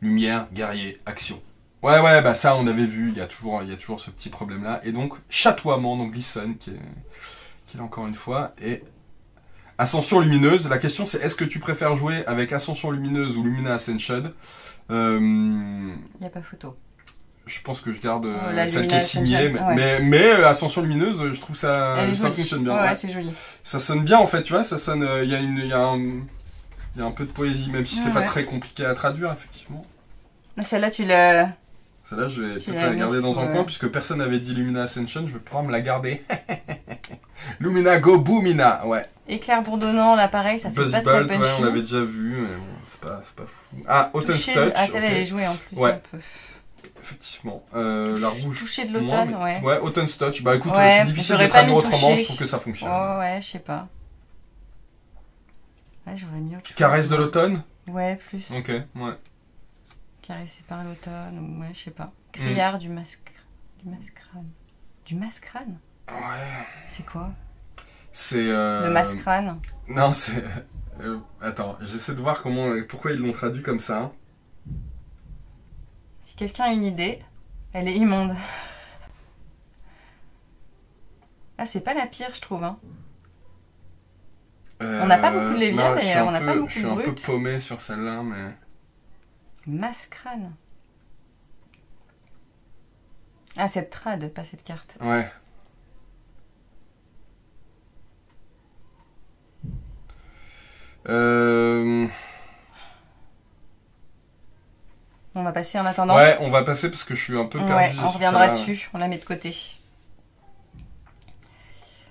Speaker 1: lumière, guerrier, action. Ouais, ouais, bah ça, on avait vu, il y a toujours, il y a toujours ce petit problème-là. Et donc, chatoiement, donc Listen, qui est, qui est là encore une fois, et Ascension lumineuse. La question, c'est est-ce que tu préfères jouer avec Ascension lumineuse ou Lumina Ascension? Euh,
Speaker 2: Il n'y a pas photo.
Speaker 1: je pense que je garde euh,
Speaker 2: Oh, la
Speaker 1: celle qui est signée,
Speaker 2: Ascension,
Speaker 1: mais,
Speaker 2: ouais.
Speaker 1: mais, mais, euh, Ascension Lumineuse, euh, je trouve ça, ça
Speaker 2: jolie.
Speaker 1: fonctionne bien.
Speaker 2: Ouais, c'est joli.
Speaker 1: Ça sonne bien en fait, tu vois, ça sonne, euh, il y, a une- il y, a un- il y a un peu de poésie, même si c'est
Speaker 2: Ouais,
Speaker 1: pas très compliqué à traduire, effectivement.
Speaker 2: Mais Celle-là, tu l'as.
Speaker 1: Celle-là, je vais peut-être la garder dans un coin, puisque personne n'avait dit Lumina Ascension, je vais pouvoir me la garder. Lumina Go Boomina, ouais.
Speaker 2: Éclair bourdonnant, là, pareil, ça fait pas très
Speaker 1: Buzzbolt,
Speaker 2: punchy.
Speaker 1: ouais, on l'avait déjà vu, mais bon, c'est pas, pas fou. Ah, Autumn's
Speaker 2: Toucher-
Speaker 1: Touch,
Speaker 2: Ah, celle-là, elle est jouée en plus
Speaker 1: Ouais.
Speaker 2: un peu.
Speaker 1: effectivement. Euh, la rouge.
Speaker 2: Toucher de l'automne, ouais.
Speaker 1: Ouais, Autumn's Touch. Bah écoute,
Speaker 2: Ouais,
Speaker 1: c'est difficile de traduire autrement, je trouve que ça fonctionne.
Speaker 2: Oh, ouais, je sais pas. Ouais, j'aurais mis autre chose.
Speaker 1: Caresse de l'automne
Speaker 2: Ouais, plus.
Speaker 1: Ok, ouais.
Speaker 2: Caressé par l'automne, ou ouais, je sais
Speaker 1: Mm.
Speaker 2: pas. Criard du masque. Du mascrane. Du mascrane
Speaker 1: Ouais.
Speaker 2: C'est quoi
Speaker 1: C'est. Euh...
Speaker 2: Le mascrane
Speaker 1: Non, c'est. euh, Attends, j'essaie de voir comment, pourquoi ils l'ont traduit comme ça. hein.
Speaker 2: Si quelqu'un a une idée, elle est immonde. Ah, c'est pas la pire, je trouve. Hein. On n'a pas beaucoup de
Speaker 1: suis
Speaker 2: d'ailleurs, on n'a pas beaucoup
Speaker 1: Je suis
Speaker 2: de
Speaker 1: un peu paumé sur celle-là, mais.
Speaker 2: Mascrane. Ah, cette trad, pas cette carte.
Speaker 1: Ouais. Euh...
Speaker 2: On va passer en attendant.
Speaker 1: Ouais, on va passer parce que je suis un peu perdu.
Speaker 2: Ouais, on reviendra dessus, on la met de côté.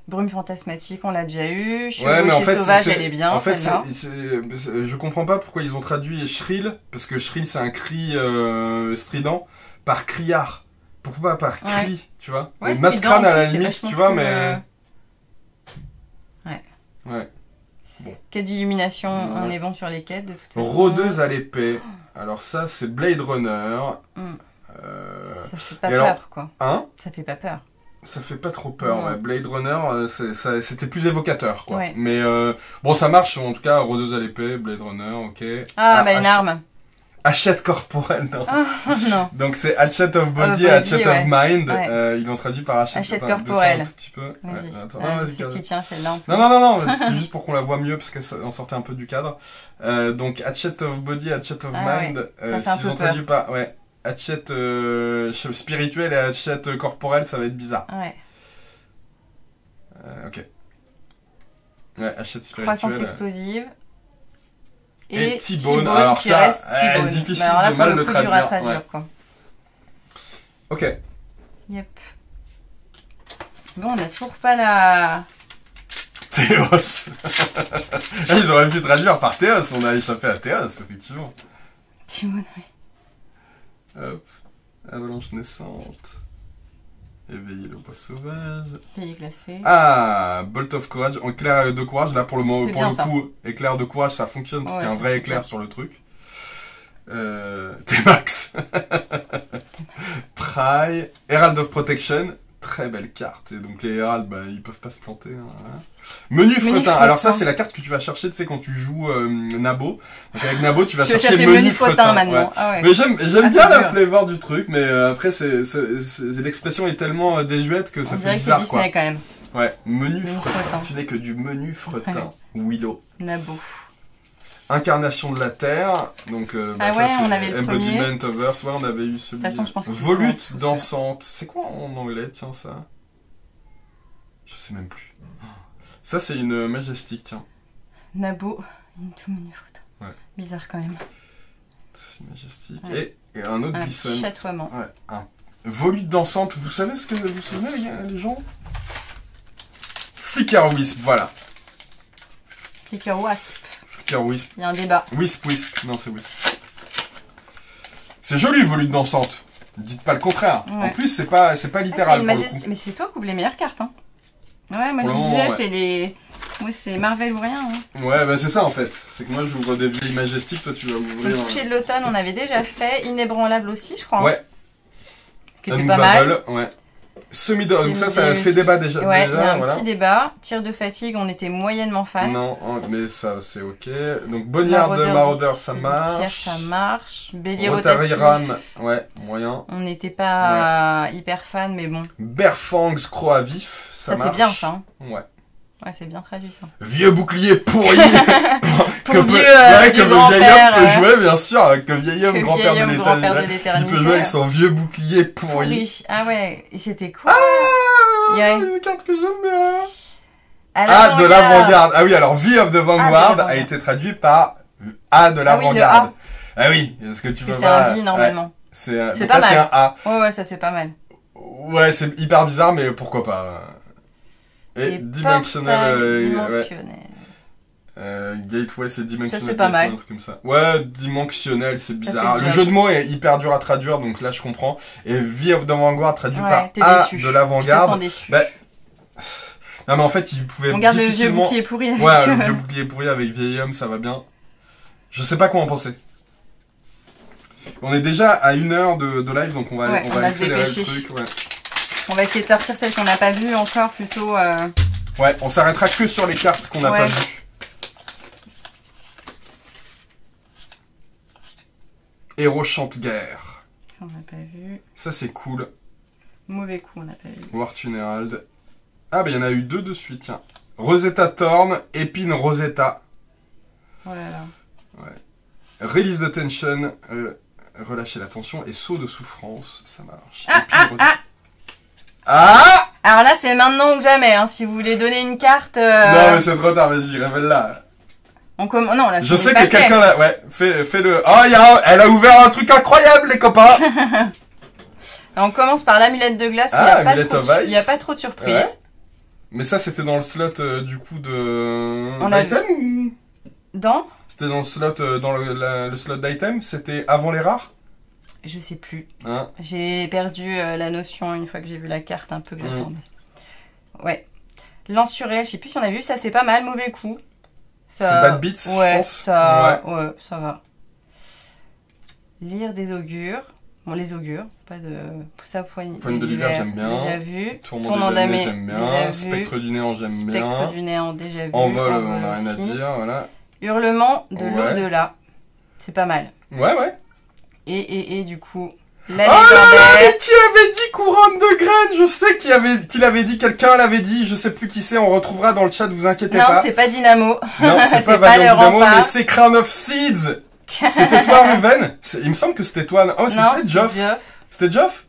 Speaker 2: Brume fantasmatique, on l'a déjà eu.
Speaker 1: Ouais, mais en fait,
Speaker 2: sauvage, elle est bien.
Speaker 1: En fait, c'est- c'est- je comprends pas pourquoi ils ont traduit shrill, parce que shrill c'est un cri euh, strident, par criard. Pourquoi pas par
Speaker 2: Ouais.
Speaker 1: cri, tu vois?
Speaker 2: Ouais,
Speaker 1: Mascrane à la limite, tu vois, mais.
Speaker 2: euh,
Speaker 1: Ouais.
Speaker 2: Quête d'illumination,
Speaker 1: Ouais.
Speaker 2: on est bon sur les quêtes de toute façon.
Speaker 1: Rôdeuse à l'épée. Alors, ça, c'est Blade Runner.
Speaker 2: Mm.
Speaker 1: Euh,
Speaker 2: Ça fait pas
Speaker 1: alors-
Speaker 2: peur, quoi.
Speaker 1: Hein?
Speaker 2: Ça fait pas peur.
Speaker 1: Ça fait pas trop peur,
Speaker 2: Non.
Speaker 1: ouais. Blade Runner, euh, c'était plus évocateur, quoi.
Speaker 2: Ouais.
Speaker 1: Mais euh, bon, ça marche, en tout cas, Rôdeuse à l'épée, Blade Runner, ok.
Speaker 2: Ah, bah une arme.
Speaker 1: Hachette corporelle, non.
Speaker 2: Ah, non.
Speaker 1: Donc c'est Hatchet of Body Hatchet
Speaker 2: ouais.
Speaker 1: of Mind.
Speaker 2: Ouais.
Speaker 1: Euh, ils l'ont traduit par Hachette,
Speaker 2: Hachette corporelle.
Speaker 1: un tout petit peu.
Speaker 2: Vas-y.
Speaker 1: Ouais, attends,
Speaker 2: Ah,
Speaker 1: non,
Speaker 2: tiens.
Speaker 1: Non, non, non, non, c'était juste pour qu'on la voit mieux parce qu'elle sort un peu du cadre. Euh, donc Hatchet of Body, Hatchet of
Speaker 2: Ah
Speaker 1: Mind. euh, s'ils ont
Speaker 2: peur.
Speaker 1: traduit par. Ouais. Hatchet euh, spirituel et Hatchet corporel, ça va être bizarre.
Speaker 2: Ouais.
Speaker 1: Euh, ok. Ouais, Hatchet
Speaker 2: Croissance
Speaker 1: spirituel. euh,
Speaker 2: explosive.
Speaker 1: Et T-bone, alors
Speaker 2: qui
Speaker 1: ça,
Speaker 2: reste T-bone.
Speaker 1: difficile
Speaker 2: Bah alors là,
Speaker 1: de mal
Speaker 2: le dur à
Speaker 1: traduire,
Speaker 2: traduire,
Speaker 1: ouais.
Speaker 2: quoi.
Speaker 1: Ok.
Speaker 2: Yep. Bon, on n'a toujours pas la...
Speaker 1: Théos. Ils auraient pu traduire par Théos, on a échappé à Théos, effectivement.
Speaker 2: Timon, oui.
Speaker 1: Hop. Avalanche naissante. Éveiller le bois sauvage.
Speaker 2: Pays glacé.
Speaker 1: Ah, Bolt of Courage. Éclair de courage, là pour le, pour le
Speaker 2: ça.
Speaker 1: coup, éclair de courage, ça fonctionne parce
Speaker 2: Ouais,
Speaker 1: qu'il y a un vrai éclair
Speaker 2: bien.
Speaker 1: sur le truc. Euh, T-Max. Pry. Herald of Protection. Très belle carte. Et donc les Herald, bah, ils peuvent pas se planter. hein, voilà. Menu fretin. Alors ça, c'est la carte que tu vas chercher, tu sais, quand tu joues euh, Nabo. Donc avec Nabo, tu vas
Speaker 2: Je
Speaker 1: chercher,
Speaker 2: chercher menu fretin maintenant.
Speaker 1: Ouais.
Speaker 2: Ah ouais.
Speaker 1: Mais j'aime j'aime
Speaker 2: Ah,
Speaker 1: bien la flavor du truc, mais euh, après c'est l'expression est tellement euh, désuète que ça
Speaker 2: On
Speaker 1: fait
Speaker 2: que
Speaker 1: bizarre
Speaker 2: Disney
Speaker 1: quoi.
Speaker 2: quand même.
Speaker 1: Ouais, menu
Speaker 2: Menu
Speaker 1: fretin.
Speaker 2: fretin.
Speaker 1: Tu n'es que du menu fretin. Willow.
Speaker 2: Nabo.
Speaker 1: Incarnation de la Terre. Donc euh, bah,
Speaker 2: Ah
Speaker 1: ça
Speaker 2: ouais,
Speaker 1: c'est
Speaker 2: on avait le
Speaker 1: Embodiment of Earth. Ouais, on avait eu celui.
Speaker 2: De toute façon, je pense que c'est
Speaker 1: Volute
Speaker 2: ça, ça.
Speaker 1: dansante. C'est quoi en anglais, tiens ça? Je sais même plus. Ça c'est une majestique, tiens.
Speaker 2: Nabo. Into menu fretin.
Speaker 1: Ouais.
Speaker 2: Bizarre quand même.
Speaker 1: Ça, C'est majestique.
Speaker 2: Ouais.
Speaker 1: Et, et un autre
Speaker 2: Un petit chatoiement.
Speaker 1: Ouais, un. Volute dansante, vous savez ce que vous souvenez les, gars, les gens? Flicker Wisp, voilà.
Speaker 2: Flicker Wasp.
Speaker 1: Wisp.
Speaker 2: Il y a un débat.
Speaker 1: Wisp, Wisp. Non, c'est Wisp. C'est joli, volute dansante. Dites pas le contraire. En plus, c'est pas, c'est pas
Speaker 2: Ah,
Speaker 1: littéral pour le coup.
Speaker 2: Mais c'est toi qui ouvres les meilleures cartes. Hein. Ouais, moi je
Speaker 1: le
Speaker 2: disais,
Speaker 1: ouais.
Speaker 2: c'est les. Ouais, c'est Marvel ou rien. Hein.
Speaker 1: Ouais, bah c'est ça en fait. C'est que moi j'ouvre des vieilles majestiques, toi tu vas
Speaker 2: Le
Speaker 1: ouvrir
Speaker 2: toucher de l'automne, on avait déjà fait. Inébranlable aussi, je crois. hein,
Speaker 1: Ouais,
Speaker 2: Qui était pas mal.
Speaker 1: Unmovable, ouais. Semi donc ça, ça fait débat déjà.
Speaker 2: Ouais, il y a un
Speaker 1: voilà.
Speaker 2: petit débat. Tir de fatigue, on était moyennement fan.
Speaker 1: Non, hein, mais ça c'est ok. Donc Bonniard de Marauder, ça marche.
Speaker 2: ça marche. Bélier
Speaker 1: Rotary
Speaker 2: rotatif.
Speaker 1: Ram, ouais, moyen.
Speaker 2: On n'était pas hyper fan, mais bon.
Speaker 1: Berfangs, croc à vif, ça,
Speaker 2: Ça, c'est
Speaker 1: marche.
Speaker 2: bien, ça. hein.
Speaker 1: Ouais.
Speaker 2: Ouais, c'est bien traduit, ça.
Speaker 1: Vieux bouclier pourri
Speaker 2: Pour
Speaker 1: que peut-
Speaker 2: euh,
Speaker 1: ouais,
Speaker 2: vieux
Speaker 1: que le vieil homme peut
Speaker 2: euh,
Speaker 1: jouer, bien sûr, que le vieil homme, grand-père de l'éternité. Il peut jouer avec son vieux bouclier pourri.
Speaker 2: Ah ouais, et c'était quoi
Speaker 1: Ah,
Speaker 2: Il y a
Speaker 1: une carte que j'aime bien.
Speaker 2: À
Speaker 1: Ah, de
Speaker 2: l'avant-garde.
Speaker 1: Ah oui, alors V of the Vanguard a été traduit par A de
Speaker 2: Ah le
Speaker 1: l'avant-garde. Ah oui, est-ce que tu veux
Speaker 2: que c'est
Speaker 1: pas
Speaker 2: un B normalement.
Speaker 1: C'est euh,
Speaker 2: pas
Speaker 1: là, c'est
Speaker 2: mal.
Speaker 1: un A.
Speaker 2: Ouais, ouais, ça c'est pas mal.
Speaker 1: Ouais, c'est hyper bizarre, mais pourquoi pas. Et,
Speaker 2: portail
Speaker 1: euh,
Speaker 2: dimensionnel.
Speaker 1: Euh, Gateway, c'est dimensionnel.
Speaker 2: Ça, c'est pas mal.
Speaker 1: Un truc comme ça. Ouais, dimensionnel, c'est bizarre. Le jeu de mots est hyper dur à traduire, donc là, je comprends. Et V of the Vanguard traduit
Speaker 2: Ouais,
Speaker 1: par A
Speaker 2: déçu.
Speaker 1: de l'avant-garde. Bah, Non, mais en fait, il pouvait
Speaker 2: On garde le vieux
Speaker 1: difficilement...
Speaker 2: bouclier pourri. avec,
Speaker 1: Ouais, le vieux bouclier pourri avec vieil homme, ça va bien. Je sais pas quoi en penser. On est déjà à une heure de, de live, donc on va,
Speaker 2: Ouais,
Speaker 1: on
Speaker 2: on
Speaker 1: va accélérer le truc. Ouais.
Speaker 2: On va essayer de sortir celle qu'on n'a pas vue encore plutôt. euh,
Speaker 1: ouais, on s'arrêtera que sur les cartes qu'on n'a
Speaker 2: Ouais.
Speaker 1: pas vues. Héros chante guerre.
Speaker 2: Ça, on n'a pas vu.
Speaker 1: Ça, c'est cool.
Speaker 2: Mauvais coup, on n'a pas vu.
Speaker 1: Wartune Herald. Ah, bah, il y en a eu deux de suite, tiens. Rosetta Thorn, Épine Rosetta.
Speaker 2: Oh là là.
Speaker 1: Release the tension, euh, relâcher la tension et saut de souffrance, ça marche.
Speaker 2: Ah,
Speaker 1: Épine Rosetta. Ah,
Speaker 2: Alors là, c'est maintenant ou jamais. Hein, si vous voulez donner une carte. euh,
Speaker 1: Non, mais c'est trop tard, vas-y, révèle-la.
Speaker 2: On comm- Non, on l'a
Speaker 1: Je
Speaker 2: fini
Speaker 1: sais que quelqu'un l'a. Ouais, fais, fais le. Oh, il y a elle a ouvert un truc incroyable, les copains
Speaker 2: On commence par l'amulette de glace.
Speaker 1: Ah,
Speaker 2: il n'y a, pas trop de-
Speaker 1: Ice.
Speaker 2: il y a pas trop de surprises.
Speaker 1: Ouais. Mais ça, c'était dans le slot euh, du coup de.
Speaker 2: On a-
Speaker 1: ou?
Speaker 2: Dans?
Speaker 1: C'était dans le slot, euh, dans le, la- le slot d'item C'était avant les rares?
Speaker 2: Je sais plus.
Speaker 1: Hein
Speaker 2: J'ai perdu euh, la notion une fois que j'ai vu la carte un peu que
Speaker 1: Mm.
Speaker 2: j'attendais. Ouais. Lance sur elle, je sais plus si on a vu, ça c'est pas mal, mauvais coup. Ça-
Speaker 1: C'est Bad Beats, je
Speaker 2: ouais,
Speaker 1: pense.
Speaker 2: Ça, ouais. ça va. Lire des augures. Bon, les augures, pas de. Ça, poigne,
Speaker 1: Poigne de l'hiver, j'aime bien.
Speaker 2: Déjà vu.
Speaker 1: Damné,
Speaker 2: damné,
Speaker 1: j'aime bien. Spectre du néant, j'aime
Speaker 2: Spectre
Speaker 1: bien.
Speaker 2: du néant, déjà vu.
Speaker 1: Envol, on
Speaker 2: Envol
Speaker 1: n'a rien à dire, voilà.
Speaker 2: Hurlement de
Speaker 1: Ouais.
Speaker 2: l'au-delà. C'est pas mal.
Speaker 1: Ouais, ouais.
Speaker 2: Et, et, et du coup, la
Speaker 1: Oh là là, mais qui avait dit couronne de graines? Je sais qui avait, qui l'avait dit, quelqu'un l'avait dit, je sais plus qui c'est, on retrouvera dans le chat, vous inquiétez
Speaker 2: Non,
Speaker 1: pas.
Speaker 2: c'est pas Dynamo.
Speaker 1: Non, c'est pas
Speaker 2: pas
Speaker 1: Valiant Dynamo, mais c'est Crown of Seeds C'était toi, Ruven Il me semble que c'était toi. Oh,
Speaker 2: non,
Speaker 1: c'était
Speaker 2: c'est
Speaker 1: Geoff
Speaker 2: Geoff.
Speaker 1: C'était Geoff?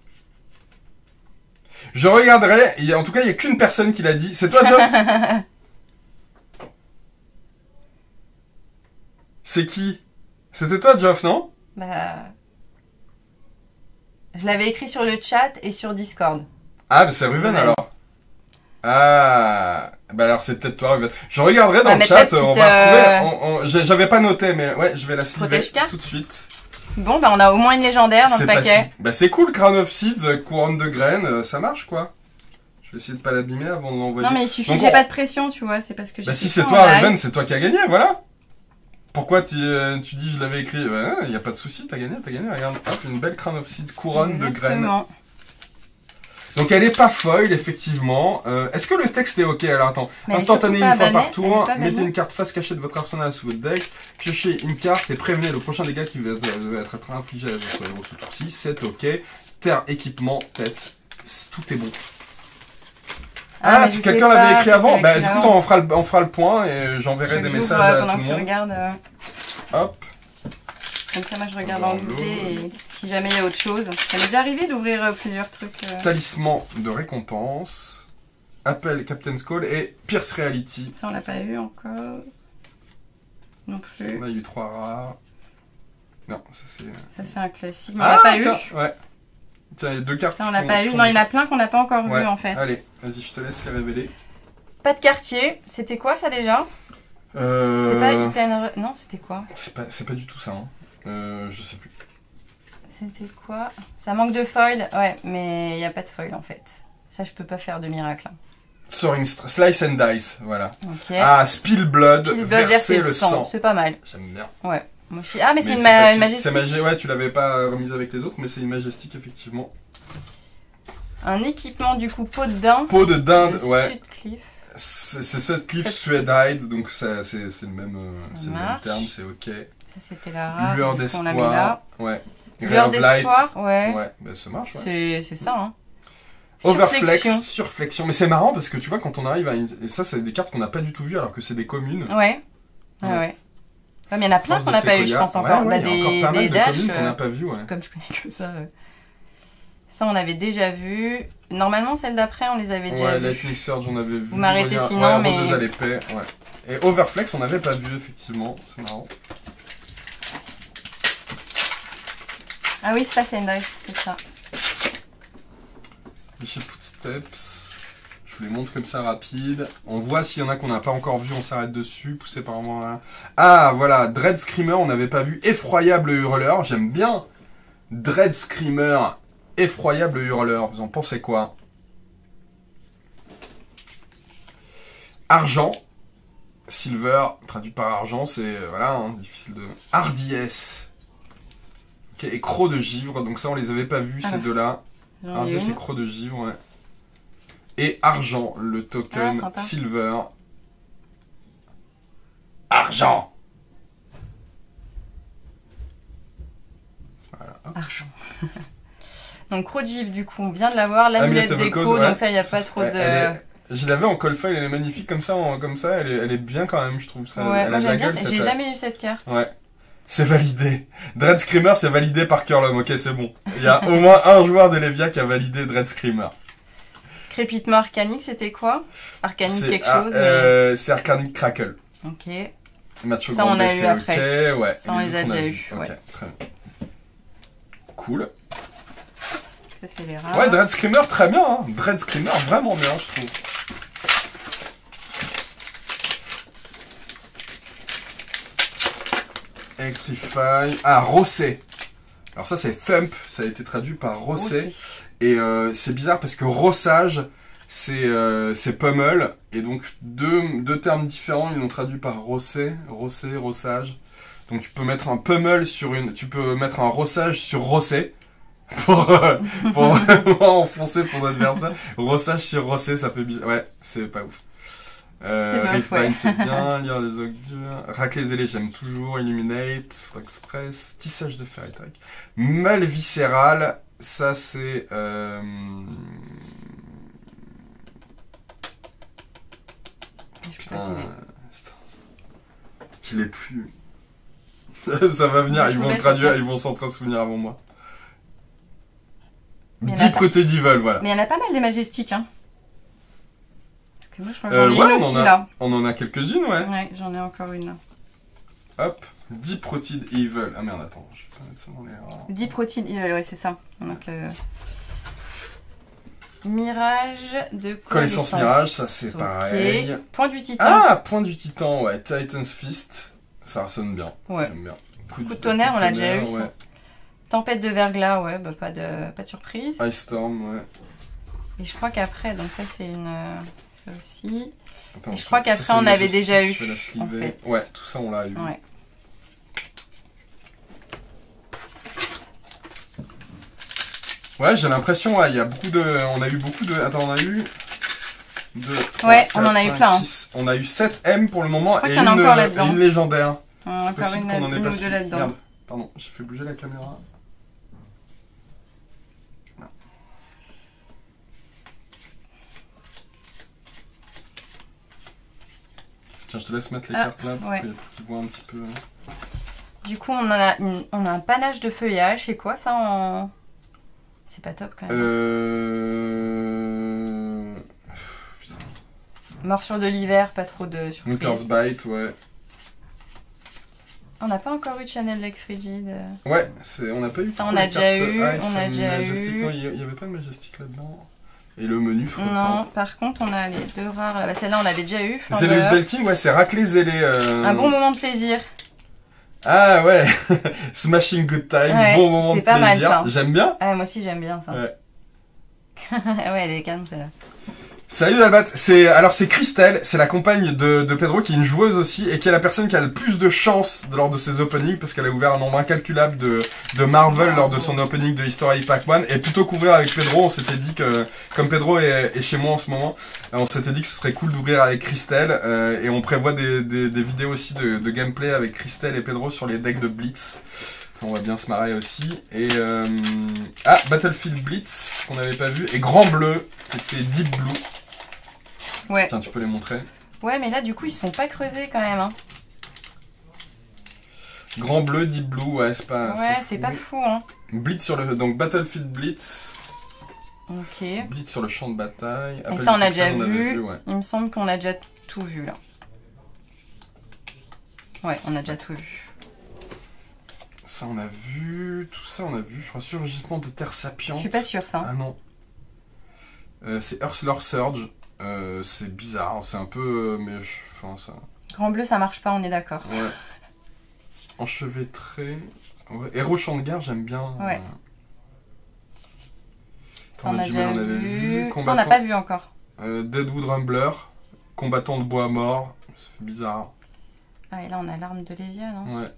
Speaker 1: Je regarderai, il y a- en tout cas, il y a qu'une personne qui l'a dit. C'est toi, Geoff? C'est qui? C'était toi, Geoff, non?
Speaker 2: Bah. Je l'avais écrit sur le chat et sur Discord.
Speaker 1: Ah, bah c'est Ruven alors. Ah, bah alors c'est peut-être toi, Ruven. Je regarderai dans
Speaker 2: va
Speaker 1: le chat,
Speaker 2: petite,
Speaker 1: on va
Speaker 2: euh,
Speaker 1: retrouver. j'ai- J'avais pas noté, mais ouais, je vais la sliver tout de suite.
Speaker 2: Bon, bah on a au moins une légendaire dans le
Speaker 1: pas si...
Speaker 2: paquet.
Speaker 1: Bah c'est cool, Crown of Seeds, euh, couronne de graines, euh, ça marche quoi. Je vais essayer de pas l'abîmer avant de l'envoyer.
Speaker 2: Non, mais il suffit
Speaker 1: Donc,
Speaker 2: que j'ai
Speaker 1: on-
Speaker 2: pas de pression, tu vois. C'est parce que j'ai
Speaker 1: Bah si c'est toi. Ruven, c'est toi qui as gagné, voilà. Pourquoi tu, euh, tu dis je l'avais écrit? Ouais, y a pas de souci, t'as gagné, t'as gagné. Regarde, hop, une belle Crown of Seeds, couronne de graines. Donc elle est pas foil, effectivement. Euh, Est-ce que le texte est ok? Alors attends,
Speaker 2: Mais
Speaker 1: instantané une fois par tour, mettez une carte face cachée de votre arsenal sous votre deck, piochez une carte et prévenez le prochain dégât qui va être, infligé à votre héros sous tour-ci. C'est ok. Terre, équipement, tête, tout est bon. Ah,
Speaker 2: je
Speaker 1: quelqu'un l'avait écrit avant Bah du coup, on fera le, on fera le point et j'enverrai
Speaker 2: Je
Speaker 1: des messages
Speaker 2: euh,
Speaker 1: à tout le monde.
Speaker 2: regardes. euh,
Speaker 1: Hop.
Speaker 2: Comme ça, moi je regarde en goûter et si jamais il y a autre chose. Ça m'est déjà arrivé d'ouvrir euh, plusieurs trucs. euh.
Speaker 1: Talisman de récompense. Appel Captain's Call et Pierce Reality.
Speaker 2: Ça, on l'a pas eu encore. Non plus.
Speaker 1: On a eu trois rares. Non, ça c'est.
Speaker 2: Ça, c'est un classique. Mais on l'a pas eu.
Speaker 1: Ah, ouais. Tiens, il y a deux cartes.
Speaker 2: Ça, on l'a pas
Speaker 1: font
Speaker 2: Non, il y en a plein qu'on n'a pas encore
Speaker 1: Ouais.
Speaker 2: vu en fait.
Speaker 1: Allez, vas-y, je te laisse les révéler.
Speaker 2: Pas de quartier. C'était quoi ça déjà?
Speaker 1: Euh...
Speaker 2: C'est pas Iten... Non, c'était quoi?
Speaker 1: C'est pas, pas du tout ça. Hein. Euh, je sais plus.
Speaker 2: C'était quoi? Ça manque de foil. Ouais, mais il n'y a pas de foil en fait. Ça, je peux pas faire de miracle. hein.
Speaker 1: Soaring Slice and Dice, voilà. Ah, Spill Blood,
Speaker 2: Spill Blood,
Speaker 1: verser
Speaker 2: verser
Speaker 1: le sang.
Speaker 2: C'est pas mal.
Speaker 1: J'aime bien.
Speaker 2: Ouais. Moi aussi. Ah, mais, c'est une, ma- une majestique.
Speaker 1: Ouais, tu l'avais pas remise avec les autres, mais c'est une majestique, effectivement.
Speaker 2: Un équipement du coup peau de daim.
Speaker 1: Peau de dinde,
Speaker 2: de
Speaker 1: ouais. C'est Sutcliffe
Speaker 2: Sut-
Speaker 1: Suedhide, donc c'est le même, euh, c'est le même terme, c'est ok.
Speaker 2: Ça, c'était la rare.
Speaker 1: Lueur d'espoir, ouais.
Speaker 2: Lueur d'espoir, ouais.
Speaker 1: ouais, bah, ça marche, ouais.
Speaker 2: C'est c'est ça, hein.
Speaker 1: Overflex,
Speaker 2: Surflexion.
Speaker 1: surflexion. Mais c'est marrant parce que tu vois, quand on arrive à une... Et ça, c'est des cartes qu'on n'a pas du tout vues alors que c'est des communes.
Speaker 2: Ouais. Ouais,
Speaker 1: Ouais.
Speaker 2: ouais. Ouais, mais il y en a plein qu'on n'a pas eu, je pense
Speaker 1: Ouais,
Speaker 2: encore.
Speaker 1: ouais,
Speaker 2: Bah,
Speaker 1: il y a encore
Speaker 2: des,
Speaker 1: pas
Speaker 2: des
Speaker 1: de
Speaker 2: dash,
Speaker 1: qu'on
Speaker 2: euh,
Speaker 1: n'a pas vues, ouais.
Speaker 2: comme je connais que ça. euh. Ça, on avait déjà vu. Normalement, celle d'après, on les avait déjà
Speaker 1: Ouais. Lightning Surge, on avait vu.
Speaker 2: Vous m'arrêtez sinon,
Speaker 1: ouais,
Speaker 2: mais-
Speaker 1: Rodeuse à l'épée, ouais. Et Overflex, on n'avait pas vu, effectivement. C'est marrant.
Speaker 2: Ah oui, ça, c'est une dice, c'est ça.
Speaker 1: Michel Footsteps. Je vous les montre comme ça rapide. On voit s'il y en a qu'on n'a pas encore vu, on s'arrête dessus, poussé par moi. Ah, voilà, Dread Screamer, on n'avait pas vu. Effroyable hurleur, j'aime bien. Dread Screamer, effroyable hurleur, vous en pensez quoi? Argent, Silver, traduit par argent, c'est euh, voilà, hein, difficile de. Hardiesse. Ok, et Croc de Givre, donc ça on les avait pas vus
Speaker 2: Ah.
Speaker 1: ces deux-là.
Speaker 2: J'en ai
Speaker 1: Hardiesse et Croc de Givre, ouais. Et Argent, le
Speaker 2: Ah,
Speaker 1: token
Speaker 2: sympa.
Speaker 1: Silver. Argent
Speaker 2: Argent. donc Crogive, du coup, on vient de l'avoir. L'amulette
Speaker 1: Amulette
Speaker 2: déco,
Speaker 1: ouais.
Speaker 2: donc ça, il n'y a pas trop de...
Speaker 1: est- Je l'avais en call file, elle est magnifique comme ça, en- comme ça, elle est, elle est bien quand même, je trouve ça.
Speaker 2: ouais, moi j'aime bien. J'ai jamais eu cette carte.
Speaker 1: Ouais. C'est validé. Dread Screamer, c'est validé par Curlum, ok, c'est bon. Il y a au moins un joueur de Levia qui a validé Dread Screamer.
Speaker 2: Crépitement arcanique, c'était quoi Arcanique quelque chose.
Speaker 1: euh, c'est Arcanic Crackle.
Speaker 2: Ok.
Speaker 1: Mathieu
Speaker 2: Ça, on
Speaker 1: Grandet,
Speaker 2: a eu
Speaker 1: c'est
Speaker 2: après.
Speaker 1: ok, ouais.
Speaker 2: Ça, on les a déjà eu,
Speaker 1: Ok, très bien. Cool.
Speaker 2: Ça, c'est les rares.
Speaker 1: Ouais, Dread Screamer, très bien. Hein. Dread Screamer, vraiment bien, je trouve. Electrify. Ah, Rossé. Alors ça, c'est Thump. Ça a été traduit par Rossé. Et euh, c'est bizarre parce que rossage, c'est euh, pummel. Et donc, deux, deux termes différents, ils l'ont traduit par rossé, rossé, rossage. Donc, tu peux mettre un pummel sur une. Tu peux mettre un rossage sur rossé. Pour, euh, pour vraiment enfoncer ton adversaire. Rossage sur rossé, ça fait bizarre. Ouais, c'est pas ouf. Euh,
Speaker 2: C'est ouais.
Speaker 1: bien. Lire les augures. Racler les j'aime toujours. Illuminate. Frog Express. Tissage de fer électrique. Mal viscéral, ça c'est. Euh... Putain. Je l'ai plus. ça va venir, ils vont traduire, ils vont s'en souvenir avant moi. Deep Rooted Evil, voilà.
Speaker 2: Mais il y en a pas mal des majestiques, hein. Parce que moi, je crois que
Speaker 1: Euh,
Speaker 2: j'en ai
Speaker 1: ouais,
Speaker 2: une
Speaker 1: on
Speaker 2: aussi,
Speaker 1: a-
Speaker 2: là.
Speaker 1: On en a quelques-unes, ouais.
Speaker 2: Ouais, j'en ai encore une là.
Speaker 1: Hop, Deep Rooted Evil. Ah merde, attends, je vais pas mettre ça dans les rares.
Speaker 2: 10 protéines, euh, ouais, c'est ça. Donc, euh, Mirage de
Speaker 1: Connaissance Mirage, ça, c'est pareil.
Speaker 2: Point du titan.
Speaker 1: Ah, Point du Titan, ouais. Titan's Fist, ça sonne bien.
Speaker 2: ouais.
Speaker 1: J'aime bien. Coup
Speaker 2: de tonnerre, on l'a déjà eu.
Speaker 1: Ouais.
Speaker 2: Tempête de verglas, ouais, bah, pas, de, pas de surprise.
Speaker 1: Ice Storm, ouais.
Speaker 2: Et je crois qu'après, donc ça c'est une. euh, Ça aussi.
Speaker 1: Attends,
Speaker 2: Et je crois qu'après, on avait déjà eu, en fait.
Speaker 1: Ouais, tout ça, on l'a eu.
Speaker 2: Ouais.
Speaker 1: Ouais, j'ai l'impression, ouais, il y a beaucoup de. On a eu beaucoup de. Attends, on a eu. Trois,
Speaker 2: Ouais, on en a eu plein, hein.
Speaker 1: On a eu 7 M pour le moment
Speaker 2: Je crois
Speaker 1: et
Speaker 2: qu'il y en a
Speaker 1: une,
Speaker 2: encore
Speaker 1: et une légendaire.
Speaker 2: On
Speaker 1: C'est possible qu'on en ait pas. Merde, pardon, j'ai fait bouger la caméra. Non. Tiens, je te laisse mettre les
Speaker 2: Ah,
Speaker 1: cartes là pour
Speaker 2: ouais.
Speaker 1: qu'ils voient un petit peu.
Speaker 2: Du coup, on, en a une- on a un panache de feuillage. C'est quoi ça en. C'est pas top quand même.
Speaker 1: Euh.
Speaker 2: Morsure de l'hiver, pas trop de surprise.
Speaker 1: Winter's Bite, ouais.
Speaker 2: On n'a pas encore eu de Chanel Lake Frigid. euh.
Speaker 1: Ouais, on n'a pas eu
Speaker 2: Ça, on a déjà eu, on a déjà eu.
Speaker 1: Non, il n'y avait pas de Majestic là-dedans. Et le menu frottant.
Speaker 2: Non, par contre, on a les deux rares. là. Bah, Celle-là, on l'avait déjà eu.
Speaker 1: Zélus. Belting, ouais, c'est raclé zélé. euh.
Speaker 2: Un bon moment de plaisir.
Speaker 1: Ah ouais, Smashing Good Time,
Speaker 2: Ouais,
Speaker 1: bon moment de
Speaker 2: pas
Speaker 1: plaisir. J'aime bien.
Speaker 2: Ah, moi aussi, j'aime bien ça.
Speaker 1: Ouais.
Speaker 2: ouais, elle est calme celle-là.
Speaker 1: Salut Dalbat, c'est alors c'est Christelle, c'est la compagne de, de Pedro qui est une joueuse aussi et qui est la personne qui a le plus de chance lors de ses openings parce qu'elle a ouvert un nombre incalculable de, de Marvel lors de son opening de History Pac-Man et plutôt qu'ouvrir avec Pedro, on s'était dit que comme Pedro est, est chez moi en ce moment, euh, on s'était dit que ce serait cool d'ouvrir avec Christelle euh, et on prévoit des, des, des vidéos aussi de, de gameplay avec Christelle et Pedro sur les decks de Blitz. On va bien se marrer aussi. Et euh, ah Battlefield Blitz qu'on n'avait pas vu et Grand Bleu qui était Deep Blue.
Speaker 2: Ouais.
Speaker 1: Tiens, tu peux les montrer.
Speaker 2: Ouais, mais là, du coup, ils sont pas creusés quand même. Hein.
Speaker 1: Grand bleu, deep blue, ouais, c'est pas.
Speaker 2: ouais, c'est
Speaker 1: fou.
Speaker 2: pas fou. Hein.
Speaker 1: Blitz sur le. Donc Battlefield Blitz.
Speaker 2: Ok.
Speaker 1: Blitz sur le champ de bataille.
Speaker 2: Et ça, on a déjà vu.
Speaker 1: ouais.
Speaker 2: Il me semble qu'on a déjà tout vu là. Ouais, on a déjà tout vu.
Speaker 1: Ça, on a vu. Tout ça, on a vu. Je crois surgissement de Terre
Speaker 2: Je
Speaker 1: sapiente.
Speaker 2: suis pas sûre ça.
Speaker 1: Ah non. Euh, c'est Hurtler Surge. Euh, c'est bizarre. C'est un peu. euh, mais je- enfin, ça.
Speaker 2: Grand bleu, ça marche pas, on est d'accord.
Speaker 1: Ouais. Enchevêtré. Ouais. Héros champ de guerre, j'aime bien.
Speaker 2: Ouais.
Speaker 1: euh.
Speaker 2: Ça, on a déjà
Speaker 1: on avait
Speaker 2: vu. Ça, on n'a pas vu encore.
Speaker 1: euh, Deadwood Rumbler. Combattant de bois mort. Ça fait bizarre.
Speaker 2: Ah, et là, on a l'arme de Lévia, non?
Speaker 1: Ouais.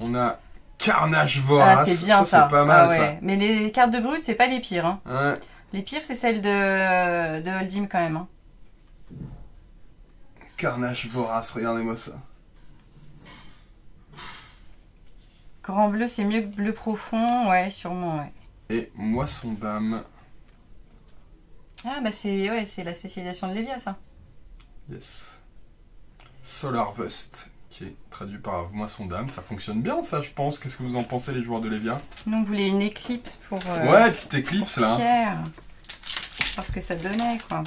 Speaker 1: On a Carnage Vorace.
Speaker 2: Ah, c'est bien ça.
Speaker 1: c'est pas mal
Speaker 2: Ah ouais. Mais les cartes de brut, c'est pas les pires. Hein.
Speaker 1: Ouais.
Speaker 2: Les pires, c'est celles de, de Holdim quand même. Hein.
Speaker 1: Carnage Vorace, regardez-moi ça.
Speaker 2: Grand bleu, c'est mieux que bleu profond. Ouais, sûrement, ouais.
Speaker 1: Et Moisson d'âme.
Speaker 2: Ah, bah c'est ouais, c'est la spécialisation de Lévia, ça.
Speaker 1: Yes. Solar Vust, qui est traduit par Moisson d'âme. Ça fonctionne bien, ça, je pense. Qu'est-ce que vous en pensez, les joueurs de Lévia?
Speaker 2: Nous, on voulait une éclipse pour. euh,
Speaker 1: Ouais, petite éclipse, là.
Speaker 2: Pierre. Parce que ça donnait, quoi.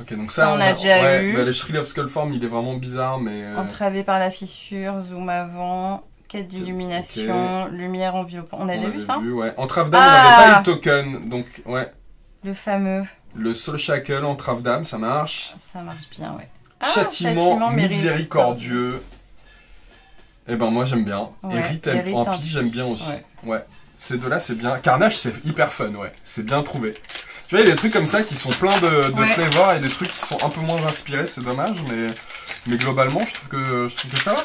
Speaker 1: Ok, donc
Speaker 2: Ça,
Speaker 1: ça,
Speaker 2: on a déjà
Speaker 1: ouais,
Speaker 2: eu.
Speaker 1: bah, le Shrill of Skullform, il est vraiment bizarre, mais... euh,
Speaker 2: Entravé par la fissure, zoom avant, quête d'illumination, lumière enveloppante. On a déjà
Speaker 1: on
Speaker 2: vu
Speaker 1: avait
Speaker 2: ça
Speaker 1: vu, ouais. Entrave d'âme,
Speaker 2: Ah
Speaker 1: on n'avait pas eu le token, donc, ouais.
Speaker 2: Le fameux.
Speaker 1: Le Soul Shackle, entrave d'âme, ça marche.
Speaker 2: Ça marche bien, ouais. Ah,
Speaker 1: châtiment, miséricordieux. Eh ben moi j'aime bien.
Speaker 2: Ouais,
Speaker 1: et Rite
Speaker 2: et Rite
Speaker 1: Impie,
Speaker 2: Impie,
Speaker 1: j'aime bien aussi.
Speaker 2: ouais.
Speaker 1: Ouais. Ces deux-là c'est bien. Carnage c'est hyper fun, ouais. C'est bien trouvé. Tu vois, il y a des trucs comme ça qui sont pleins de, de
Speaker 2: Ouais.
Speaker 1: flavors et des trucs qui sont un peu moins inspirés, c'est dommage, mais, mais globalement je trouve que je trouve que ça va.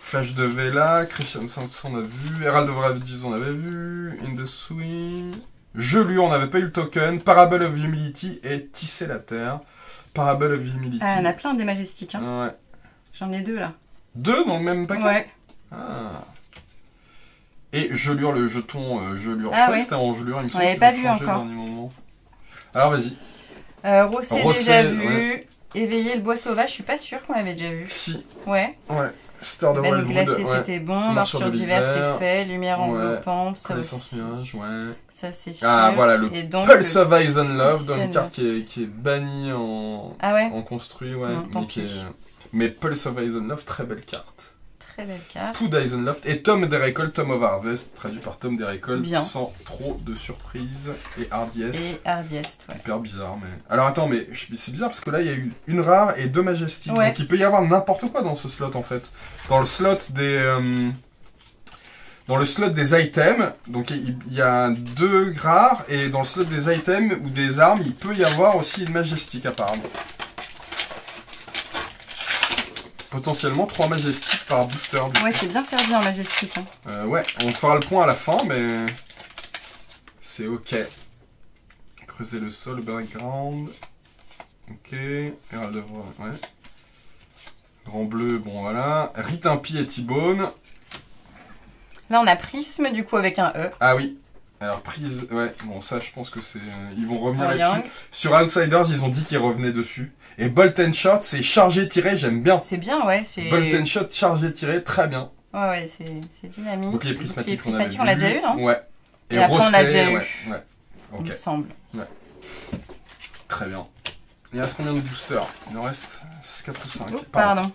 Speaker 1: Flash de Vela, Christian Saints on a vu, Herald of Ravages on avait vu, In the Swing, Gelure on n'avait pas eu le token, Parable of Humility et Tisser la Terre. Parable of Humility.
Speaker 2: Ah, on a plein des majestiques. Hein.
Speaker 1: Ouais.
Speaker 2: J'en ai deux là.
Speaker 1: Deux dans le même paquet
Speaker 2: Ouais.
Speaker 1: Ah. Et gelure, le jeton euh, gelure.
Speaker 2: Ah
Speaker 1: je crois
Speaker 2: ouais.
Speaker 1: que c'était en gelure, il me semble.
Speaker 2: l'avait
Speaker 1: qu'ils
Speaker 2: pas vu encore.
Speaker 1: dernier moment. Alors vas-y.
Speaker 2: Euh, Rossé,
Speaker 1: Rossé,
Speaker 2: déjà vu.
Speaker 1: ouais.
Speaker 2: Éveiller le bois sauvage, je suis pas sûre qu'on l'avait déjà vu.
Speaker 1: Si,
Speaker 2: Ouais.
Speaker 1: ouais. Star de
Speaker 2: Veine
Speaker 1: Wildwood, ouais.
Speaker 2: c'était bon.
Speaker 1: Morsure
Speaker 2: Morsure
Speaker 1: de
Speaker 2: d'hiver,
Speaker 1: l'hiver.
Speaker 2: c'est fait. Lumière
Speaker 1: Ouais.
Speaker 2: enveloppante, ça
Speaker 1: Connaissance
Speaker 2: aussi.
Speaker 1: nuage, ouais.
Speaker 2: Ça, c'est sûr.
Speaker 1: Ah voilà, le
Speaker 2: Et donc,
Speaker 1: Pulse
Speaker 2: le-
Speaker 1: of Eyes and Love,
Speaker 2: Celle-là.
Speaker 1: une carte qui est, qui est bannie en,
Speaker 2: Ah ouais
Speaker 1: en construit, ouais.
Speaker 2: Non, tant
Speaker 1: mais, qui
Speaker 2: pis.
Speaker 1: est- mais Pulse of Eyes and Love, très belle carte.
Speaker 2: Très belle carte.
Speaker 1: Et Tom des récoltes, Tom of Harvest, traduit par Tom
Speaker 2: Bien.
Speaker 1: sans trop de surprises et hardiesse.
Speaker 2: Et Hardiest, ouais.
Speaker 1: Hyper bizarre, mais. Alors attends, mais c'est bizarre parce que là il y a eu une rare et deux majestiques.
Speaker 2: Ouais.
Speaker 1: Donc il peut y avoir n'importe quoi dans ce slot en fait. Dans le slot des. euh, Dans le slot des items, donc il il y a deux rares, et dans le slot des items ou des armes, il peut y avoir aussi une majestique apparemment. Potentiellement trois majestiques par booster.
Speaker 2: Ouais, c'est bien servi en majestique. hein.
Speaker 1: Euh, ouais, on fera le point à la fin, mais c'est ok. Creuser le sol, background. Ok. Herald of ouais. Grand bleu, bon voilà. Rite impie et T-Bone.
Speaker 2: Là, on a prisme, du coup, avec un E.
Speaker 1: Ah oui. Alors prise, ouais, bon ça je pense que c'est... euh, ils vont revenir
Speaker 2: Rien.
Speaker 1: là-dessus. Sur Outsiders, ils ont dit qu'ils revenaient dessus. Et Bolt and Shot, c'est chargé-tiré, j'aime bien.
Speaker 2: C'est bien, ouais. C'est...
Speaker 1: Bolt and Shot, chargé-tiré, très bien.
Speaker 2: Ouais, ouais, c'est, dynamique.
Speaker 1: Prismatiques,
Speaker 2: les
Speaker 1: on, avait
Speaker 2: prismatiques, on l'a déjà eu, non
Speaker 1: Ouais.
Speaker 2: Et après, on l'a déjà eu.
Speaker 1: ouais, ouais.
Speaker 2: Il me semble.
Speaker 1: Très bien. Il reste combien de boosters? Il en reste 4 ou 5.
Speaker 2: Oh, pardon.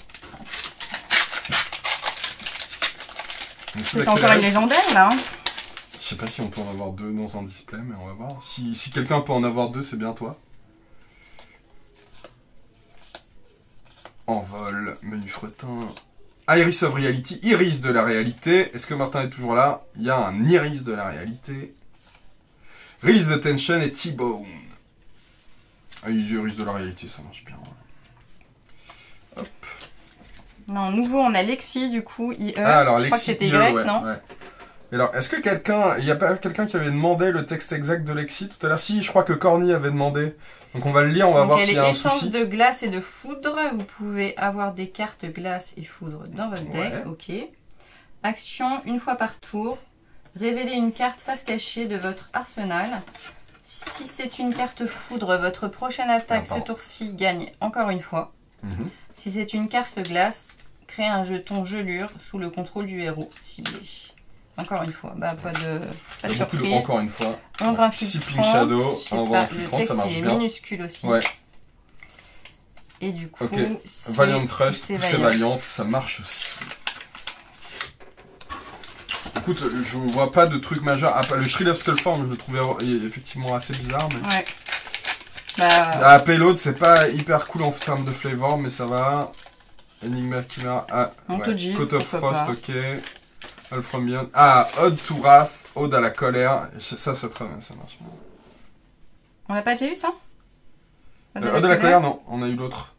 Speaker 2: C'est encore une légendaire, là. hein.
Speaker 1: Je sais pas si on peut en avoir deux dans un display, mais on va voir. Si, si quelqu'un peut en avoir deux, c'est bien toi. Envol, menu fretin. Iris of Reality, Iris de la réalité. Est-ce que Martin est toujours là? Il y a un Iris de la réalité. Release the Tension et T-Bone. Ah, Iris de la réalité, ça marche bien.
Speaker 2: Non, nouveau, on a Lexi, du coup, IE.
Speaker 1: Ah, alors
Speaker 2: je crois que
Speaker 1: Lexi
Speaker 2: c'était Y,
Speaker 1: ouais,
Speaker 2: non
Speaker 1: ouais. Alors, est-ce que quelqu'un, il y a pas quelqu'un qui avait demandé le texte exact de Lexi tout à l'heure? Si, je crois que Corny avait demandé. Donc on va le lire, on va
Speaker 2: Donc,
Speaker 1: voir s'il y a un
Speaker 2: essence
Speaker 1: souci.
Speaker 2: de glace et de foudre. Vous pouvez avoir des cartes glace et foudre dans votre deck.
Speaker 1: Ouais.
Speaker 2: Ok. Action, une fois par tour. Révélez une carte face cachée de votre arsenal. Si c'est une carte foudre, votre prochaine attaque
Speaker 1: Ah,
Speaker 2: ce tour-ci gagne encore une fois.
Speaker 1: Mhm.
Speaker 2: Si c'est une carte glace, créez un jeton gelure sous le contrôle du héros ciblé. Encore une fois, bah pas de, pas surprise.
Speaker 1: encore une fois.
Speaker 2: Ombre
Speaker 1: Shadow, ombre infiltrante, ça marche bien.
Speaker 2: minuscule aussi.
Speaker 1: Ouais.
Speaker 2: Et du coup,
Speaker 1: Ok.
Speaker 2: c'est-
Speaker 1: Valiant Trust,
Speaker 2: c'est
Speaker 1: poussée
Speaker 2: Valiant.
Speaker 1: ça marche aussi. Écoute, je vois pas de truc majeur. Ah, le Shrill of Skullform, je le trouvais effectivement assez bizarre. Mais...
Speaker 2: Ouais.
Speaker 1: Bah... Ah, Payload, c'est pas hyper cool en termes de flavor, mais ça va. Enigma Killer. Ah, ouais. Coat of Frost, ok. All from Beyond. Ah, Odd to Wrath, Ode à la colère. Ça, c'est très bien, ça marche.
Speaker 2: On l'a pas déjà eu ça?
Speaker 1: Ode à, la, colère, non. On a eu l'autre.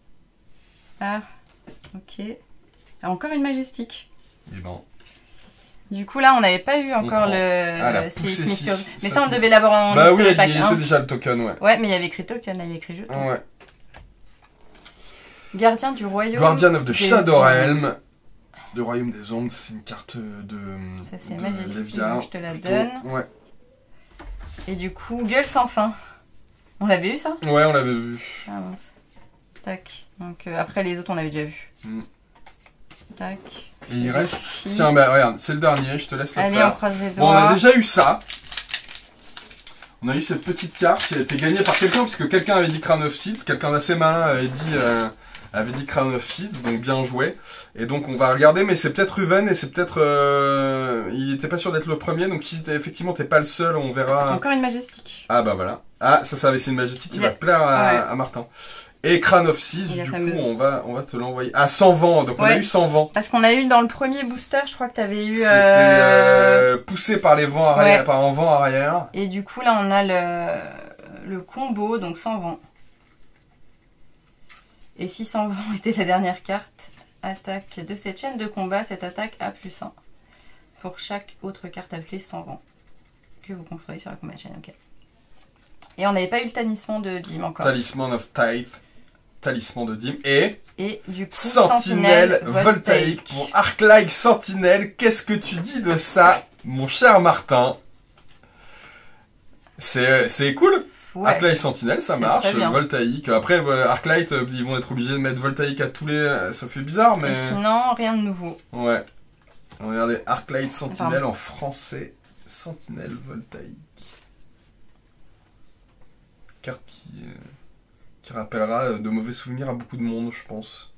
Speaker 2: Ah, ok. Encore une majestique.
Speaker 1: Et bon.
Speaker 2: Du coup, là, on n'avait pas eu encore le.
Speaker 1: Ah,
Speaker 2: Mais ça, on devait l'avoir en.
Speaker 1: Bah oui, il, il était déjà le token, ouais.
Speaker 2: Ouais, mais il y avait écrit token, là, il y a écrit jeu.
Speaker 1: Ouais.
Speaker 2: Gardien du royaume.
Speaker 1: Guardian of the Shadow Realm. Du royaume des ombres, c'est une carte de.
Speaker 2: Ça, c'est majestique, je te la donne.
Speaker 1: Ouais.
Speaker 2: Et du coup, gueule sans fin. On l'avait vu ça?
Speaker 1: Ouais, on l'avait vu.
Speaker 2: Ah mince. Tac. Donc euh, après les autres, on l'avait déjà vu.
Speaker 1: Mm.
Speaker 2: Tac.
Speaker 1: Et il reste. Tiens, bah regarde, c'est le dernier, je te laisse le
Speaker 2: Allez,
Speaker 1: faire.
Speaker 2: on croise les
Speaker 1: doigts. Bon, on a déjà eu ça. On a eu cette petite carte qui a été gagnée par quelqu'un, parce que quelqu'un avait dit Crown of Seeds, quelqu'un d'assez malin avait dit. Euh, avait dit Crown of Seeds, donc bien joué. Et donc on va regarder, mais c'est peut-être Ruven et c'est peut-être... Euh, il était pas sûr d'être le premier, donc si effectivement t'es pas le seul, on verra...
Speaker 2: Encore une majestique.
Speaker 1: Ah bah voilà. Ah, ça, ça c'est une majestique qui va plaire à, Martin. Et Crown of Seeds, du coup, on va, on va te l'envoyer. à 100 vents, donc on a eu 100 vents.
Speaker 2: Parce qu'on a eu dans le premier booster, je crois que t'avais eu...
Speaker 1: C'était euh, poussé par les vents arrière, par un vent arrière.
Speaker 2: Et du coup, là, on a le, le combo, donc 100 vents. Et si 100 vents était la dernière carte, attaque de cette chaîne de combat, cette attaque a plus 1. Pour chaque autre carte appelée 100 vents que vous contrôlez sur la combat chaîne. Ok. Et on n'avait pas eu le talisman de Dim encore.
Speaker 1: Talisman of Tithe, talisman de Dim et.
Speaker 2: Et du coup,
Speaker 1: Sentinelle, voltaïque. pour Arc-like Sentinelle. Qu'est-ce que tu dis de ça, mon cher Martin? C'est cool? Arclight Sentinelle, ça marche. Voltaïque. Après, Arclight, euh, ils vont être obligés de mettre Voltaïque à tous les. Euh, ça fait bizarre, mais.
Speaker 2: sinon, rien de nouveau.
Speaker 1: Ouais. Regardez, Arclight Sentinelle en français. Sentinelle Voltaïque. Carte qui, euh, qui rappellera de mauvais souvenirs à beaucoup de monde, je pense.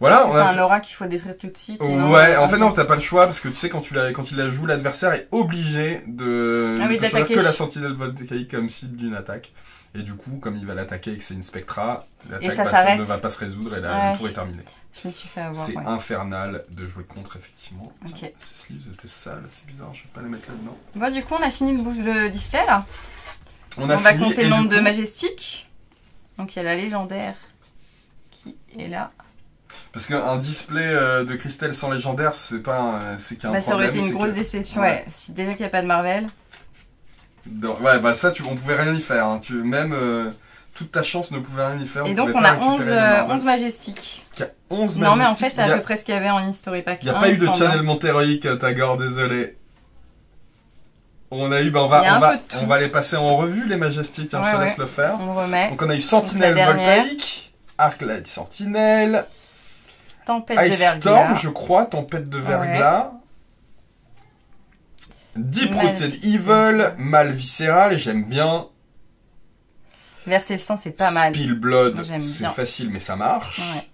Speaker 1: Voilà.
Speaker 2: C'est un aura qu'il faut détruire tout de suite.
Speaker 1: Ouais, en fait non, t'as pas le choix parce que tu sais quand tu la, quand il la joue, l'adversaire est obligé de
Speaker 2: ah oui,
Speaker 1: que la sentinelle voltaïque comme cible d'une attaque. Et du coup, comme il va l'attaquer et que c'est une spectra, l'attaque ne va pas se résoudre et la, le tour est terminé.
Speaker 2: Je me suis fait avoir.
Speaker 1: C'est infernal de jouer contre, effectivement.
Speaker 2: Ok.
Speaker 1: ces sleeves étaient sales, c'est bizarre, je vais pas les mettre là-dedans.
Speaker 2: Bon, du coup, on a fini le, le display là.
Speaker 1: On, a
Speaker 2: va compter le nombre de Majestic. Donc il y a la légendaire qui est là.
Speaker 1: Parce qu'un display euh, de cristal sans légendaire, c'est pas c'est qu'un bah,
Speaker 2: Ça aurait été une grosse déception, ouais. Si déjà qu'il n'y a pas de Marvel.
Speaker 1: ouais, bah ça, tu, on pouvait rien y faire. Hein. Tu, même euh, toute ta chance ne pouvait rien y faire.
Speaker 2: Et donc on a 11, 11 euh, Majestiques.
Speaker 1: Il y a 11
Speaker 2: Non, mais en fait, c'est à peu près ce qu'il y avait en History Pack.
Speaker 1: Il n'y a pas eu de channel Monteroic, Tagore, désolé. On a eu, bah on va, on va, on va les passer en revue, les Majestiques, hein, je te laisse le faire.
Speaker 2: On remet.
Speaker 1: Donc on a eu Sentinelle Voltaïque, Arclight Sentinelle,
Speaker 2: Tempête de
Speaker 1: verglas. Storm, je crois, Tempête de verglas. Deep Rooted Evil, Mal Viscéral, j'aime bien.
Speaker 2: Verser le sang, c'est pas mal.
Speaker 1: Spill Blood, c'est facile, mais ça marche.
Speaker 2: Ouais.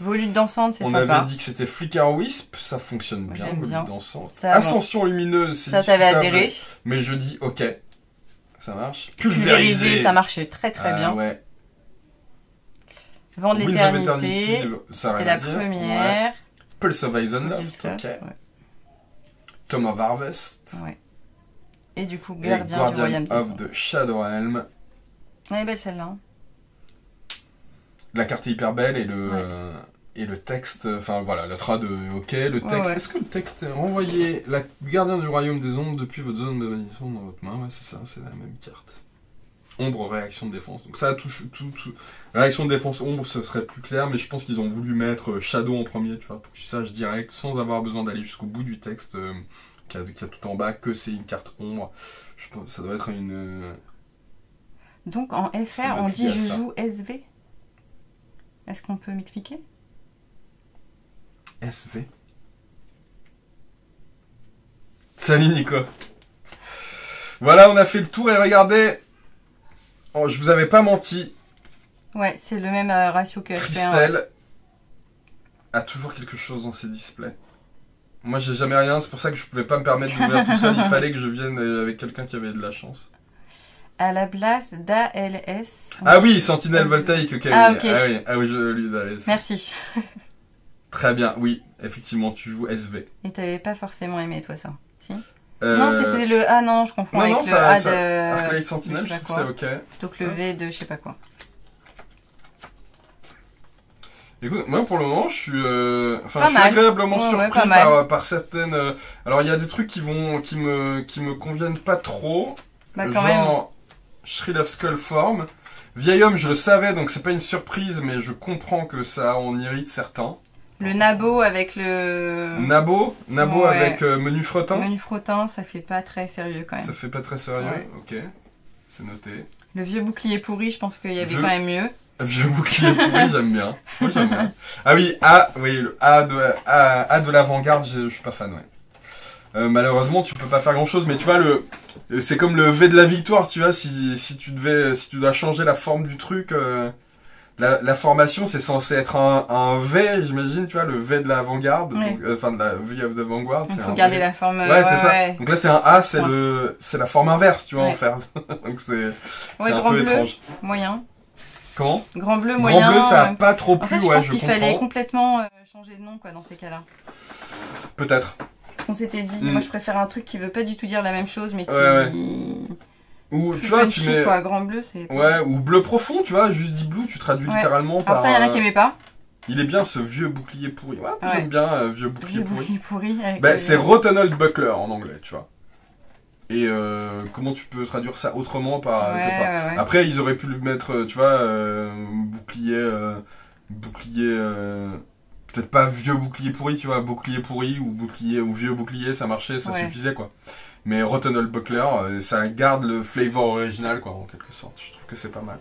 Speaker 2: Volute dansante, c'est
Speaker 1: On avait dit que c'était Flicker Wisp, ça fonctionne bien, volute dansante. Ascension lumineuse, c'est
Speaker 2: Ça t'avait adhéré.
Speaker 1: Mais je dis ok, ça marche.
Speaker 2: Pulvérisé, ça marchait très très ah, bien.
Speaker 1: Ouais.
Speaker 2: Vent de l'éternité, c'était la première.
Speaker 1: Pulse of Eisenloft, ok. Tom of Harvest.
Speaker 2: Ouais. Et du coup, Gardien, du Royaume
Speaker 1: of the Shadow Realm.
Speaker 2: Elle est belle celle-là. Hein.
Speaker 1: La carte est hyper belle et le, euh, et le texte, enfin voilà, la trad, ok. Le texte, est-ce que le texte est renvoyé? La Gardien du Royaume des Ombres depuis votre zone de bénédiction dans votre main Ouais, c'est ça, c'est la même carte. Ombre, réaction de défense. Donc ça touche tout, tout, Réaction de défense ombre, ce serait plus clair, mais je pense qu'ils ont voulu mettre euh, Shadow en premier, tu vois, pour que tu saches direct, sans avoir besoin d'aller jusqu'au bout du texte euh, qui, a, tout en bas, que c'est une carte ombre. Je pense ça doit être une. Euh,
Speaker 2: Donc en FR, on dit je joue SV Est-ce qu'on peut m'expliquer?
Speaker 1: SV Salut Nico Voilà, on a fait le tour et regardez, oh, je vous avais pas menti,
Speaker 2: Ouais, c'est le même euh, ratio que
Speaker 1: Christelle. a toujours quelque chose dans ses displays. Moi, j'ai jamais rien, c'est pour ça que je pouvais pas me permettre d'ouvrir tout seul. Il fallait que je vienne euh, avec quelqu'un qui avait de la chance.
Speaker 2: À la place d'ALS.
Speaker 1: Ah oui, Sentinelle Voltaïque, ok.
Speaker 2: Ah,
Speaker 1: oui. Ah oui, ah oui, je lui avais.
Speaker 2: Merci.
Speaker 1: Très bien, oui, effectivement, tu joues SV.
Speaker 2: Et t'avais pas forcément aimé, toi, ça Si?
Speaker 1: Euh,
Speaker 2: Non, c'était le A, non, je confonds
Speaker 1: Non,
Speaker 2: avec
Speaker 1: non,
Speaker 2: le
Speaker 1: ça,
Speaker 2: A
Speaker 1: ça-
Speaker 2: de.
Speaker 1: Arclight Sentinelle,
Speaker 2: je
Speaker 1: trouve c'est ok.
Speaker 2: Plutôt que le V de je sais pas quoi.
Speaker 1: Écoute, moi pour le moment, je suis, euh, enfin,
Speaker 2: Pas
Speaker 1: je suis
Speaker 2: mal.
Speaker 1: agréablement
Speaker 2: Ouais,
Speaker 1: surpris par, par certaines. euh, Alors, il y a des trucs qui vont, qui me, qui me conviennent pas trop.
Speaker 2: Bah, quand même.
Speaker 1: genre Shrill of Skull Form. Vieil homme, je le savais, donc c'est pas une surprise, mais je comprends que ça en irrite certains.
Speaker 2: Le Nabo avec le.
Speaker 1: Nabo, Nabo
Speaker 2: Ouais.
Speaker 1: avec euh, menu frottant.
Speaker 2: Menu frottin, ça fait pas très sérieux quand même.
Speaker 1: Ça fait pas très sérieux.
Speaker 2: Ouais.
Speaker 1: Ok, c'est noté.
Speaker 2: Le vieux bouclier pourri, je pense qu'il y avait
Speaker 1: Vieux-
Speaker 2: quand même mieux.
Speaker 1: Vieux bouclier pourri, j'aime bien. Moi, j'aime bien. Ah oui, A, oui, le A de, A, A de l'avant-garde, je, je suis pas fan, ouais. Euh, malheureusement, tu peux pas faire grand chose, mais tu vois, le, c'est comme le V de la victoire, tu vois, si, si tu devais, si tu dois changer la forme du truc, euh, la, la formation, c'est censé être un, un V, j'imagine, tu vois, le V de l'avant-garde,
Speaker 2: Ouais.
Speaker 1: euh, enfin, de la V of the Vanguard,
Speaker 2: Il faut
Speaker 1: un
Speaker 2: garder
Speaker 1: V.
Speaker 2: la forme.
Speaker 1: Ouais, c'est ça. Donc là, c'est un A, c'est
Speaker 2: Pointe.
Speaker 1: le, c'est la forme inverse, tu vois, en fait. donc c'est, c'est un
Speaker 2: grand
Speaker 1: peu
Speaker 2: bleu.
Speaker 1: étrange.
Speaker 2: Moyen.
Speaker 1: Comment?
Speaker 2: Grand bleu, moyen.
Speaker 1: Grand bleu, ça a
Speaker 2: euh,
Speaker 1: pas trop
Speaker 2: En
Speaker 1: plu,
Speaker 2: fait, je
Speaker 1: ouais,
Speaker 2: pense qu'il fallait complètement euh, changer de nom quoi dans ces cas-là.
Speaker 1: Peut-être.
Speaker 2: Parce qu'on s'était dit,
Speaker 1: Mm.
Speaker 2: moi je préfère un truc qui veut pas du tout dire la même chose, mais qui.
Speaker 1: Ou tu vois, tu mets.
Speaker 2: quoi. Grand bleu, c'est.
Speaker 1: Ouais, ou bleu profond, tu vois, juste dit blue, tu traduis
Speaker 2: Ouais.
Speaker 1: littéralement par.
Speaker 2: Ça, il y en a
Speaker 1: euh,
Speaker 2: qui aimaient pas.
Speaker 1: Il est bien ce vieux bouclier pourri. Ouais,
Speaker 2: Ouais.
Speaker 1: j'aime bien euh, vieux bouclier
Speaker 2: Vieux
Speaker 1: pourri.
Speaker 2: bouclier pourri. avec
Speaker 1: Bah,
Speaker 2: le-
Speaker 1: c'est Rotten Old Buckler en anglais, tu vois. Et euh, comment tu peux traduire ça autrement par.
Speaker 2: Ouais,
Speaker 1: que par-
Speaker 2: ouais, ouais.
Speaker 1: Après, ils auraient pu le mettre, euh, tu vois, euh, bouclier. euh, bouclier. euh, Peut-être pas vieux bouclier pourri, tu vois, bouclier pourri ou bouclier ou vieux bouclier, ça marchait, ça suffisait quoi. Mais Rotten Buckler, euh, ça garde le flavor original, quoi, en quelque sorte. Je trouve que c'est pas mal.